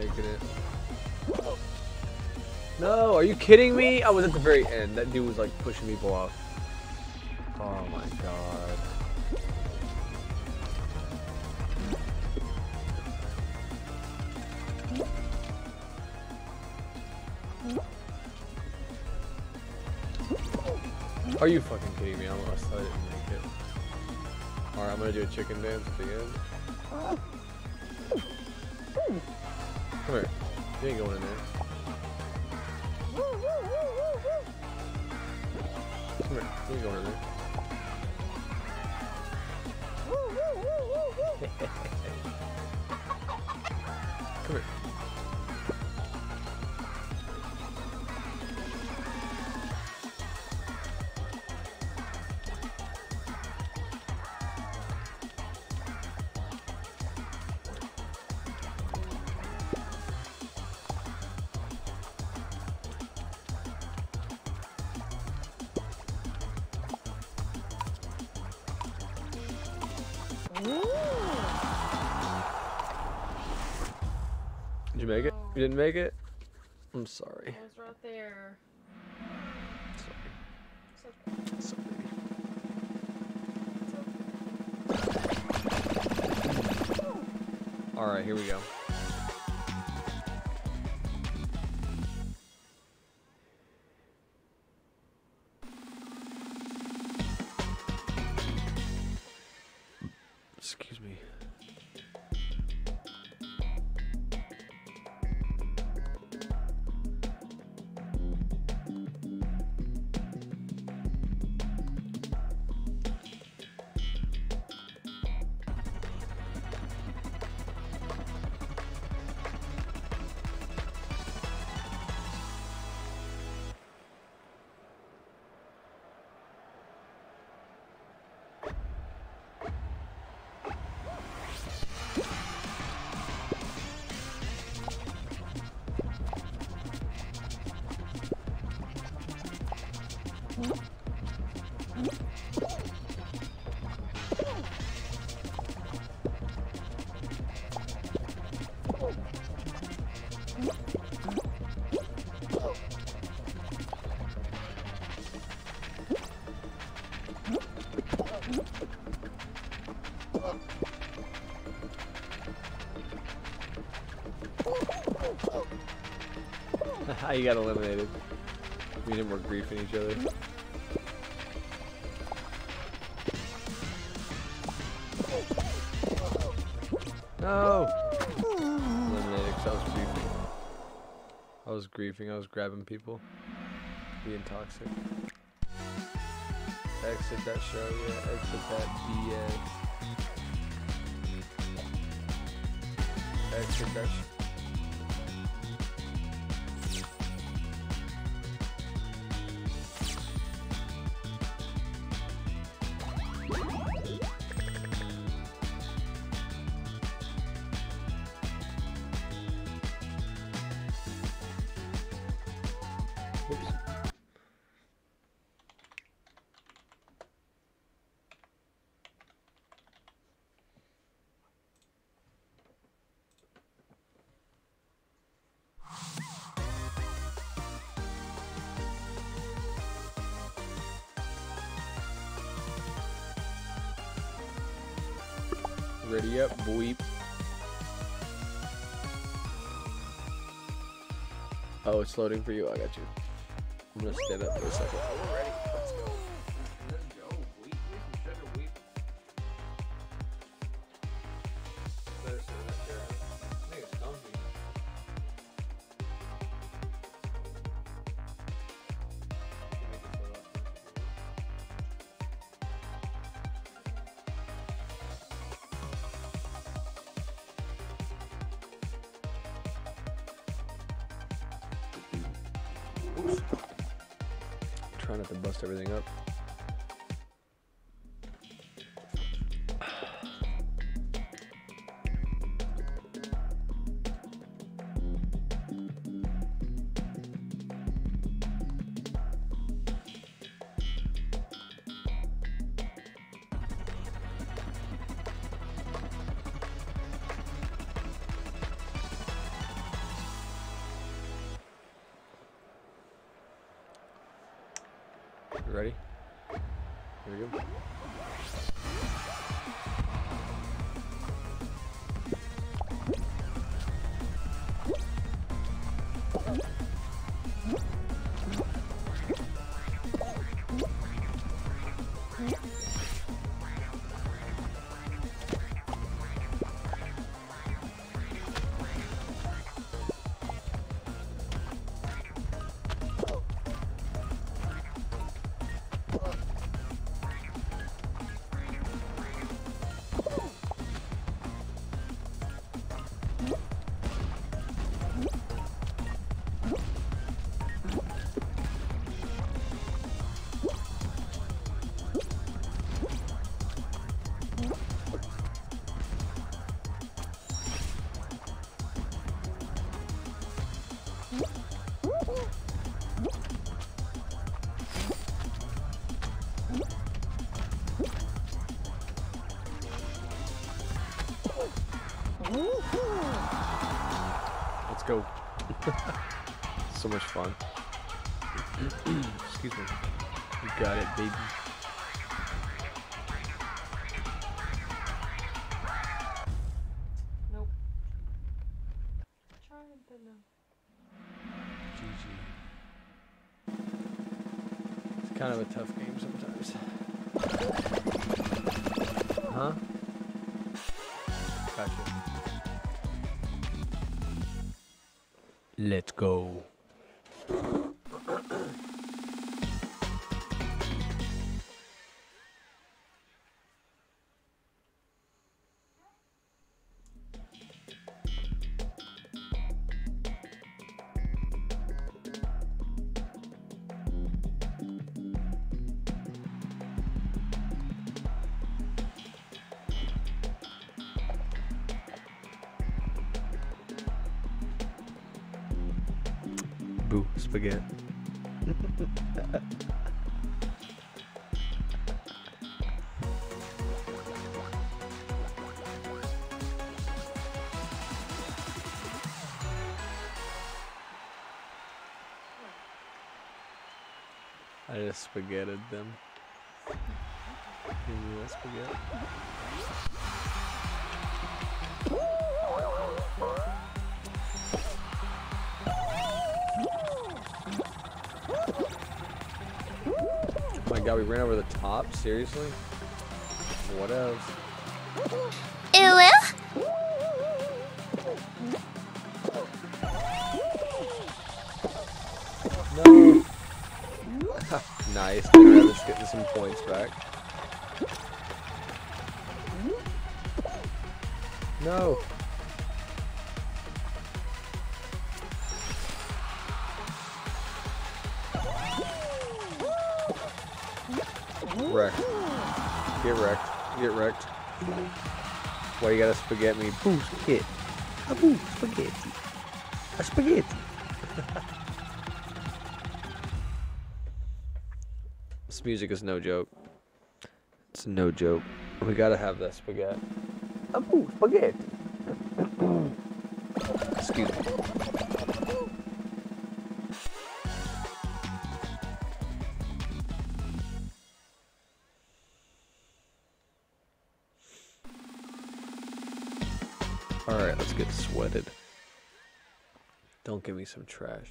Making it. No, are you kidding me? I was at the very end. That dude was like pushing people off. Oh my god. Are you fucking kidding me? I almost I didn't make it. Alright, I'm gonna do a chicken dance at the end. You ain't going in there. You didn't make it? I'm sorry. I was right there. Sorry. It's okay. Sorry. Alright, here we go. You got eliminated. We didn't more griefing each other. No! Eliminated 'cause I was griefing. I was griefing, I was grabbing people. Being toxic. Exit that show, yeah, exit that BS. Exit that it's loading for you. I got you. I'm gonna stand up for a second. Much fun. Excuse me. You got it, baby. Nope. Tried, but um, no. GG. It's kind of a tough game sometimes. Huh? Gotcha. Let's go. Just spaghetted them. Give me that spaghetti. Oh my god, we ran over the top? Seriously? What else? Back. No! Wrecked. Get wrecked. Get wrecked. Why you gotta spaghetti me? Boo, spaghetti. A boo, spaghetti. A spaghetti. This music is no joke. It's no joke. We gotta have that spaghetti. Boo, spaghetti. Excuse me. Alright, let's get sweated. Don't give me some trash.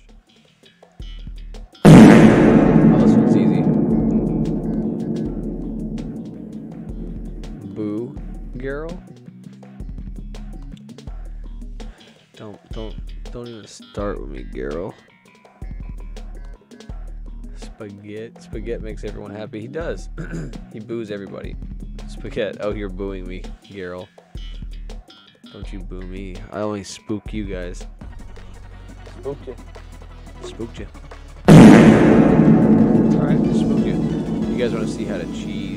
Don't, even start with me, girl. Spaghetti, spaghetti makes everyone happy. He does. he boos everybody. Spaghetti. Oh, you're booing me, girl. Don't you boo me. I only spook you guys. Spooked you. Spooked you. Alright, you. You guys want to see how to cheese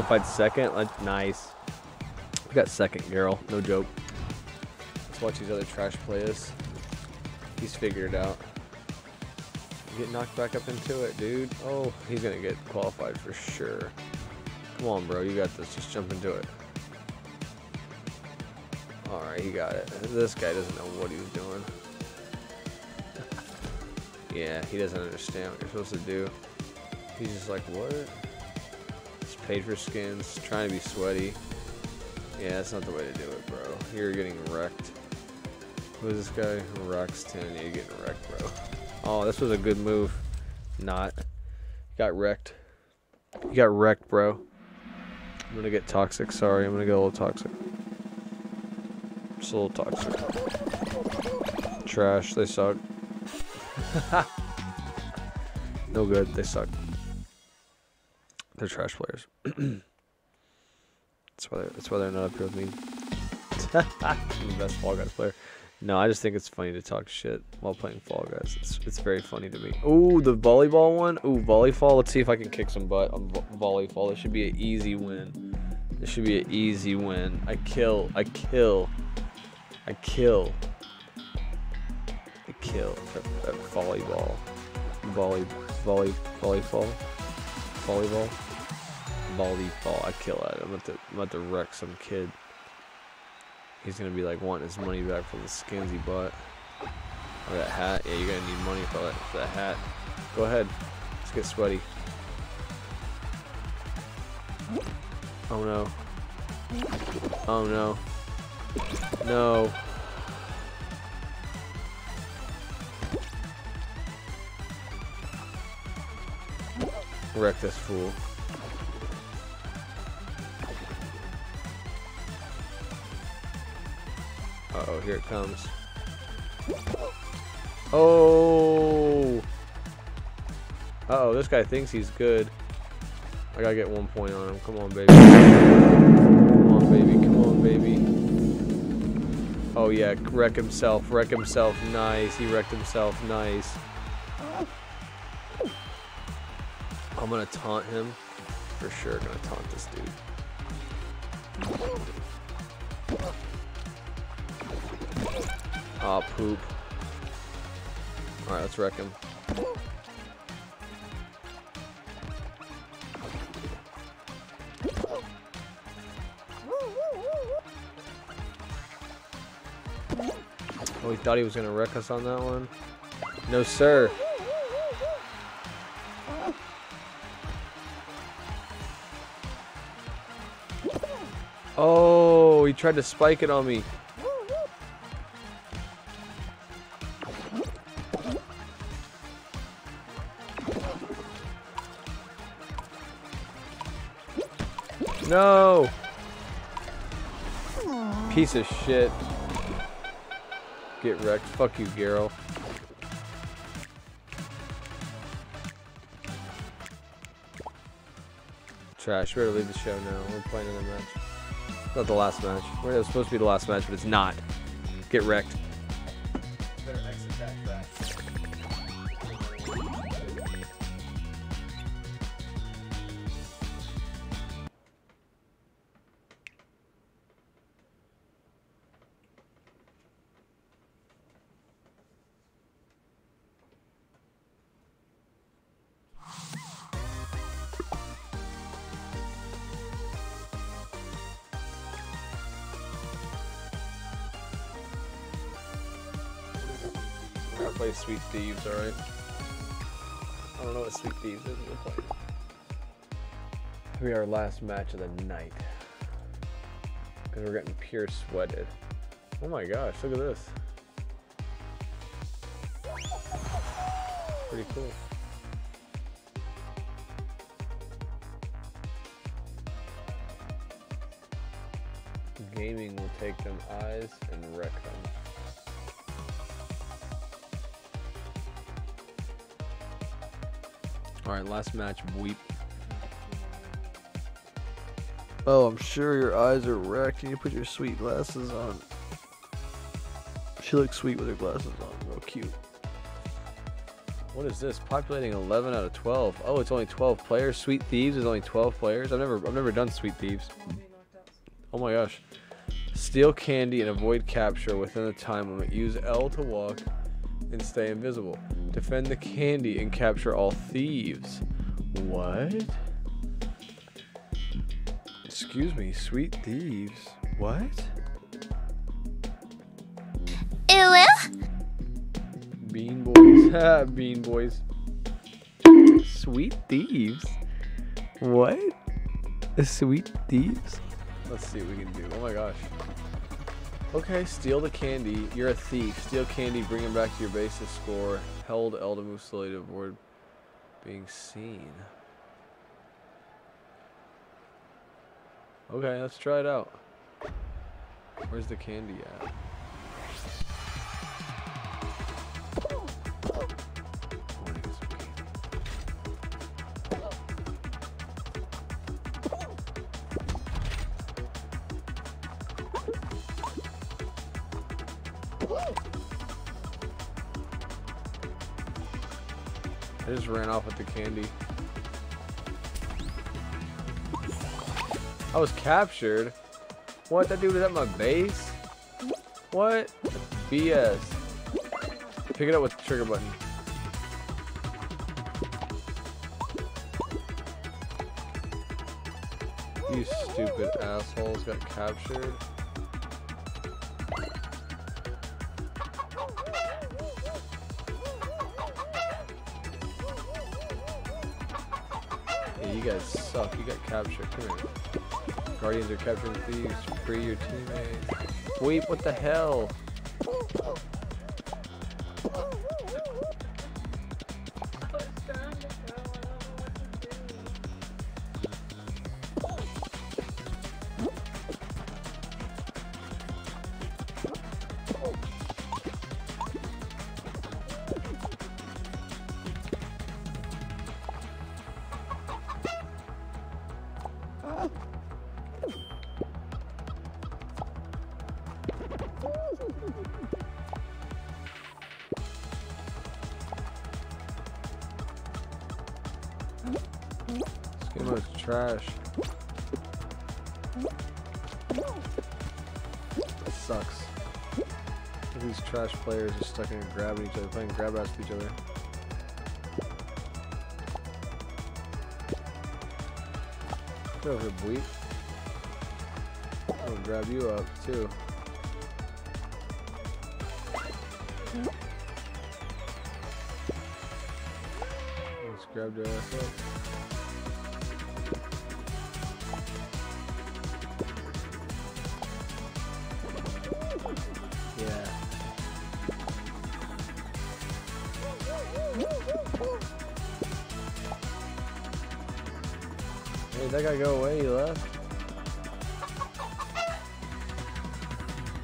Qualified second. Like, nice. We got second, girl. No joke. Let's watch these other trash players. He's figured it out. Get knocked back up into it, dude. Oh, he's gonna get qualified for sure. Come on, bro. You got this. Just jump into it. Alright, he got it. This guy doesn't know what he's doing. yeah, he doesn't understand what you're supposed to do. He's just like, what? Paid for skins, trying to be sweaty. Yeah, that's not the way to do it, bro. You're getting wrecked. Who is this guy? Roxton. You're getting wrecked, bro. Oh, this was a good move. Not. Got wrecked. You got wrecked, bro. I'm gonna get toxic. Sorry, I'm gonna get a little toxic. Just a little toxic. Trash. They suck. no good. They suck. They're trash players. that's why they're, that's why they're not up here with me. I'm the best Fall Guys player. No, I just think it's funny to talk shit while playing Fall Guys. It's, it's very funny to me. Ooh, the volleyball one. Ooh, volleyball. Let's see if I can kick some butt on vo- volleyball. It should be an easy win. It should be an easy win. I kill. I kill. I kill. I kill volleyball. Volley, volley, volleyball, volleyball, volleyball. I kill it. I'm about to, I'm about to wreck some kid. He's gonna be like wanting his money back for the skins he bought. Or that hat. Yeah, you're gonna need money for that, for that hat. Go ahead. Let's get sweaty. Oh no. Oh no. No. Wreck this fool. Oh, here it comes. Oh! Uh oh, this guy thinks he's good. I gotta get one point on him. Come on, baby. Come on, baby. Come on, baby. Oh, yeah. Wreck himself. Wreck himself. Nice. He wrecked himself. Nice. I'm gonna taunt him. For sure, gonna taunt this dude. Aw, poop. Alright, let's wreck him. Oh, he thought he was gonna wreck us on that one? No, sir. Oh, he tried to spike it on me. No. Piece of shit. Get wrecked. Fuck you, Garo. Trash. We're to leave the show now. We're playing another match. Not the last match. It was supposed to be the last match, but it's not. Get wrecked. Last match of the night. Because we're getting pure sweated. Oh my gosh, look at this. Pretty cool. Gaming will take them eyes and wreck them. Alright, last match, weep. Oh, I'm sure your eyes are wrecked and you put your sweet glasses on. She looks sweet with her glasses on, real cute. What is this? Populating 11 out of 12. Oh, it's only 12 players. Sweet Thieves is only 12 players. I've never, I've never done Sweet Thieves. Oh my gosh. Steal candy and avoid capture within the time limit. Use L to walk and stay invisible. Defend the candy and capture all thieves. What? Excuse me, sweet thieves. What? Ew, Bean boys. Bean boys. Sweet thieves. What? Sweet thieves. Let's see what we can do. Oh my gosh. Okay, steal the candy. You're a thief. Steal candy, bring him back to your base to score. Held move slowly to avoid being seen. Okay, let's try it out. Where's the candy at? I just ran off with the candy. I was captured. What? That dude was at my base? What? BS. Pick it up with the trigger button. You stupid assholes got captured. You guys suck. You got captured. Come here. Guardians are capturing thieves. Free your teammates. Wait, what the hell? Trash. It sucks. These trash players are stuck in grabbing each other, playing grab ass with each other. Get over Bleep. I'll grab you up too. Let's grab your ass up. Hey, that guy go away, he left.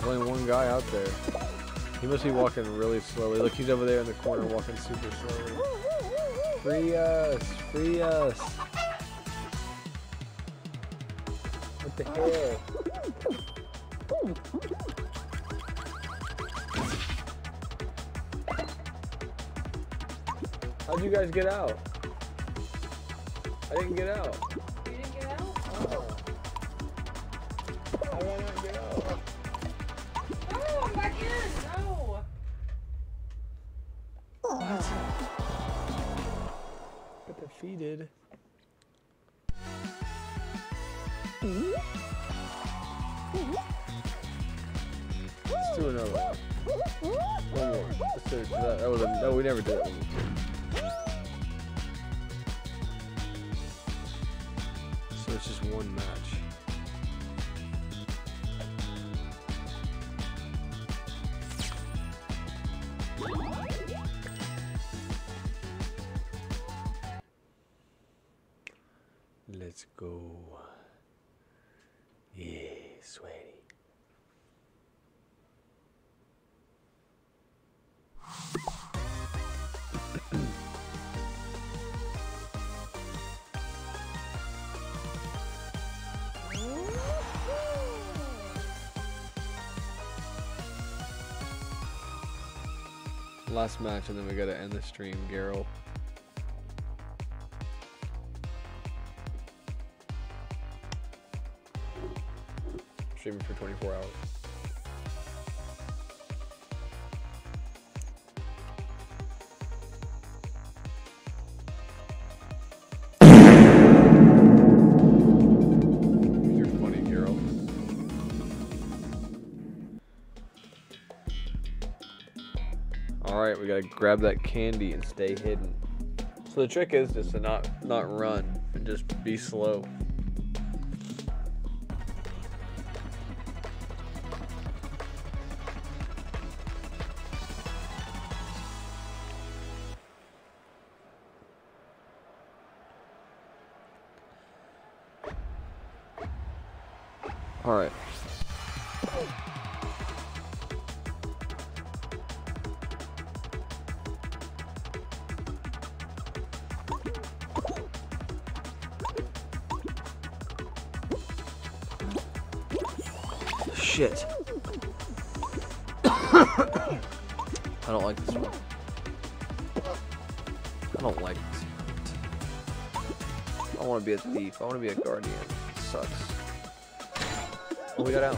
Only one guy out there. He must be walking really slowly. Look, he's over there in the corner walking super slowly. Free us! Free us! What the hell? How'd you guys get out? I didn't get out. Last match, and then we gotta end the stream, Garrel. Streaming for 24 hours. Grab that candy and stay hidden. So the trick is just to not not run and just be slow. I want to be a guardian. Sucks. Oh, we got out.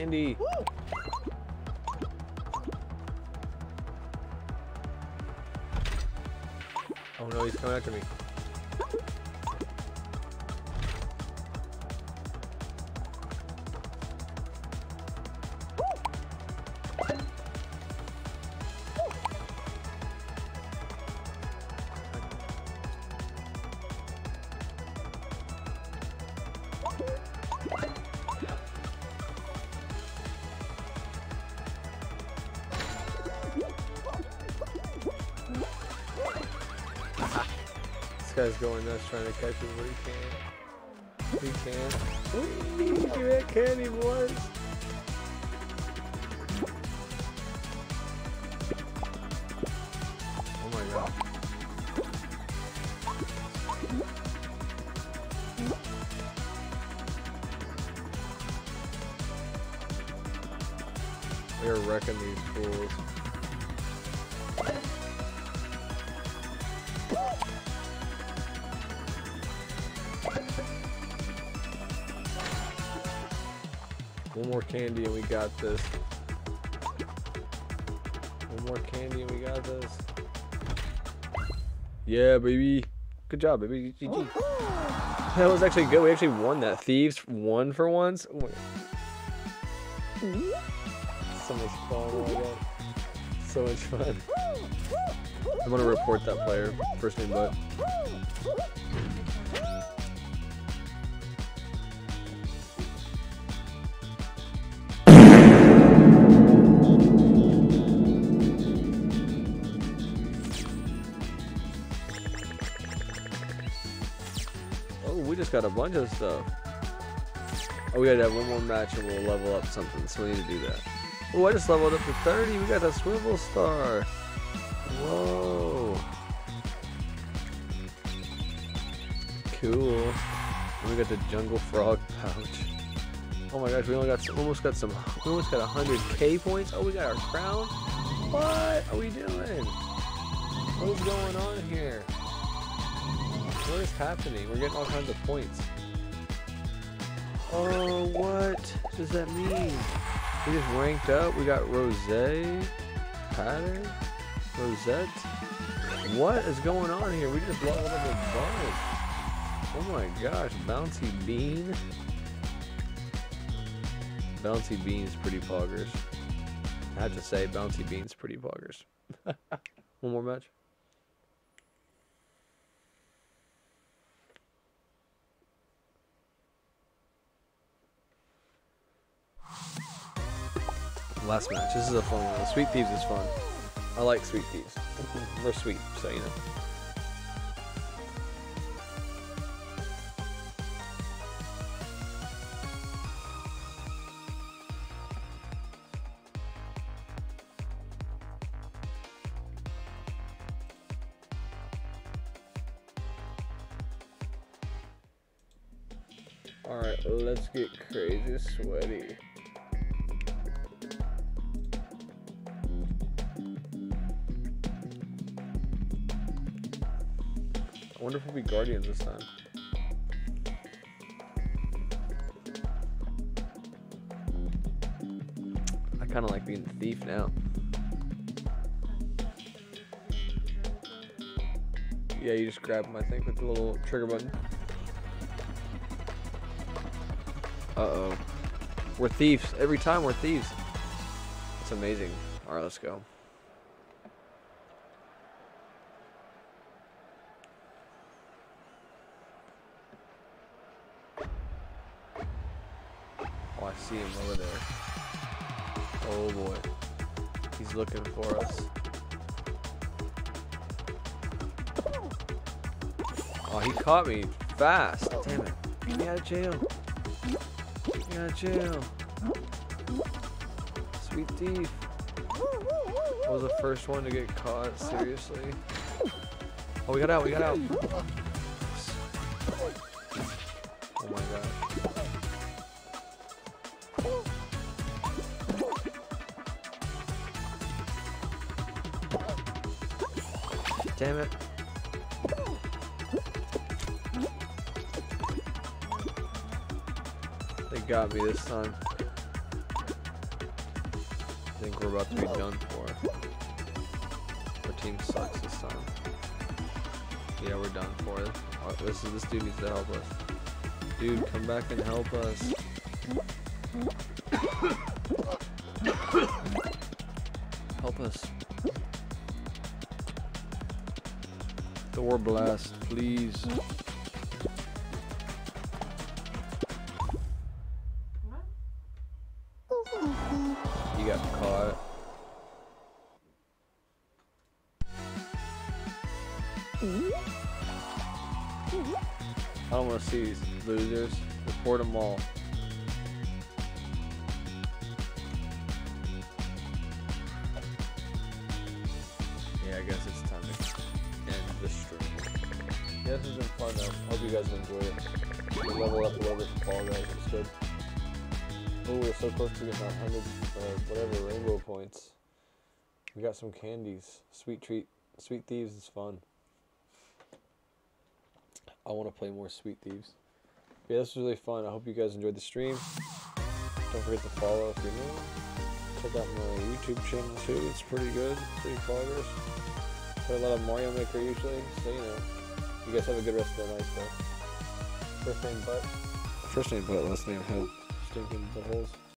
Candy. Oh no, he's coming after me. This guy's going nuts trying to catch me, but he can't. He can't. Whee! Give me that candy, boys. Oh my god. We are wrecking these fools. More candy and we got this. One more candy and we got this. Yeah, baby. Good job, baby. GG. That was actually good. We actually won that. Thieves won for once. So much fun. Oh. So much fun. I'm gonna report that player. First name Butt. Got a bunch of stuff. Oh, we gotta have one more match and we'll level up something, so we need to do that. Oh, I just leveled up to 30. We got that swivel star. Whoa. Cool. And we got the jungle frog pouch. Oh my gosh, we only got some, almost got some, we almost got 100k points. Oh, we got our crown. What are we doing? What is going on here? What is happening? We're getting all kinds of points. Oh, what does that mean? We just ranked up. We got Rose, Pattern, Rosette. What is going on here? We just leveled up a bunch. Oh my gosh, Bouncy Bean. Bouncy Bean's pretty poggers. I have to say, Bouncy Bean's pretty poggers. One more match. Last match. This is a fun one. Sweet Thieves is fun. I like Sweet Thieves. They're sweet, so you know. Alright, let's get crazy sweaty. I wonder if we'll be guardians this time. I kind of like being the thief now. Yeah, you just grab them, I think, with the little trigger button. Uh-oh. We're thieves. Every time we're thieves. It's amazing. Alright, let's go. See him over there. Oh boy. He's looking for us. Oh, he caught me fast. Oh. Damn it. Get me out of jail. Get me out of jail. Sweet thief. I was the first one to get caught, seriously. Oh, we got out, we got out. Got me this time. I think we're about to be done for. Our team sucks this time. Yeah, we're done for. Uh, This is this dude needs to help us. Dude, come back and help us. Help us. Thor blast, please. I don't want to see these losers. Report them all. Yeah, I guess it's time to end the stream. Yeah, this has been fun though. Hope you guys enjoyed it. We leveled up a little bit for Fall Guys. It's good. Oh, we're so close to getting 100, uh, whatever, rainbow points. We got some candies. Sweet treat. Sweet Thieves is fun. I want to play more Sweet Thieves. Yeah, this was really fun. I hope you guys enjoyed the stream. Don't forget to follow if you're new. Check out my YouTube channel too. It's pretty good. Pretty progress. Play a lot of Mario Maker usually. So you know. You guys have a good rest of the night though. First name Butt. First name Butt, last name Head. Stinking buttholes.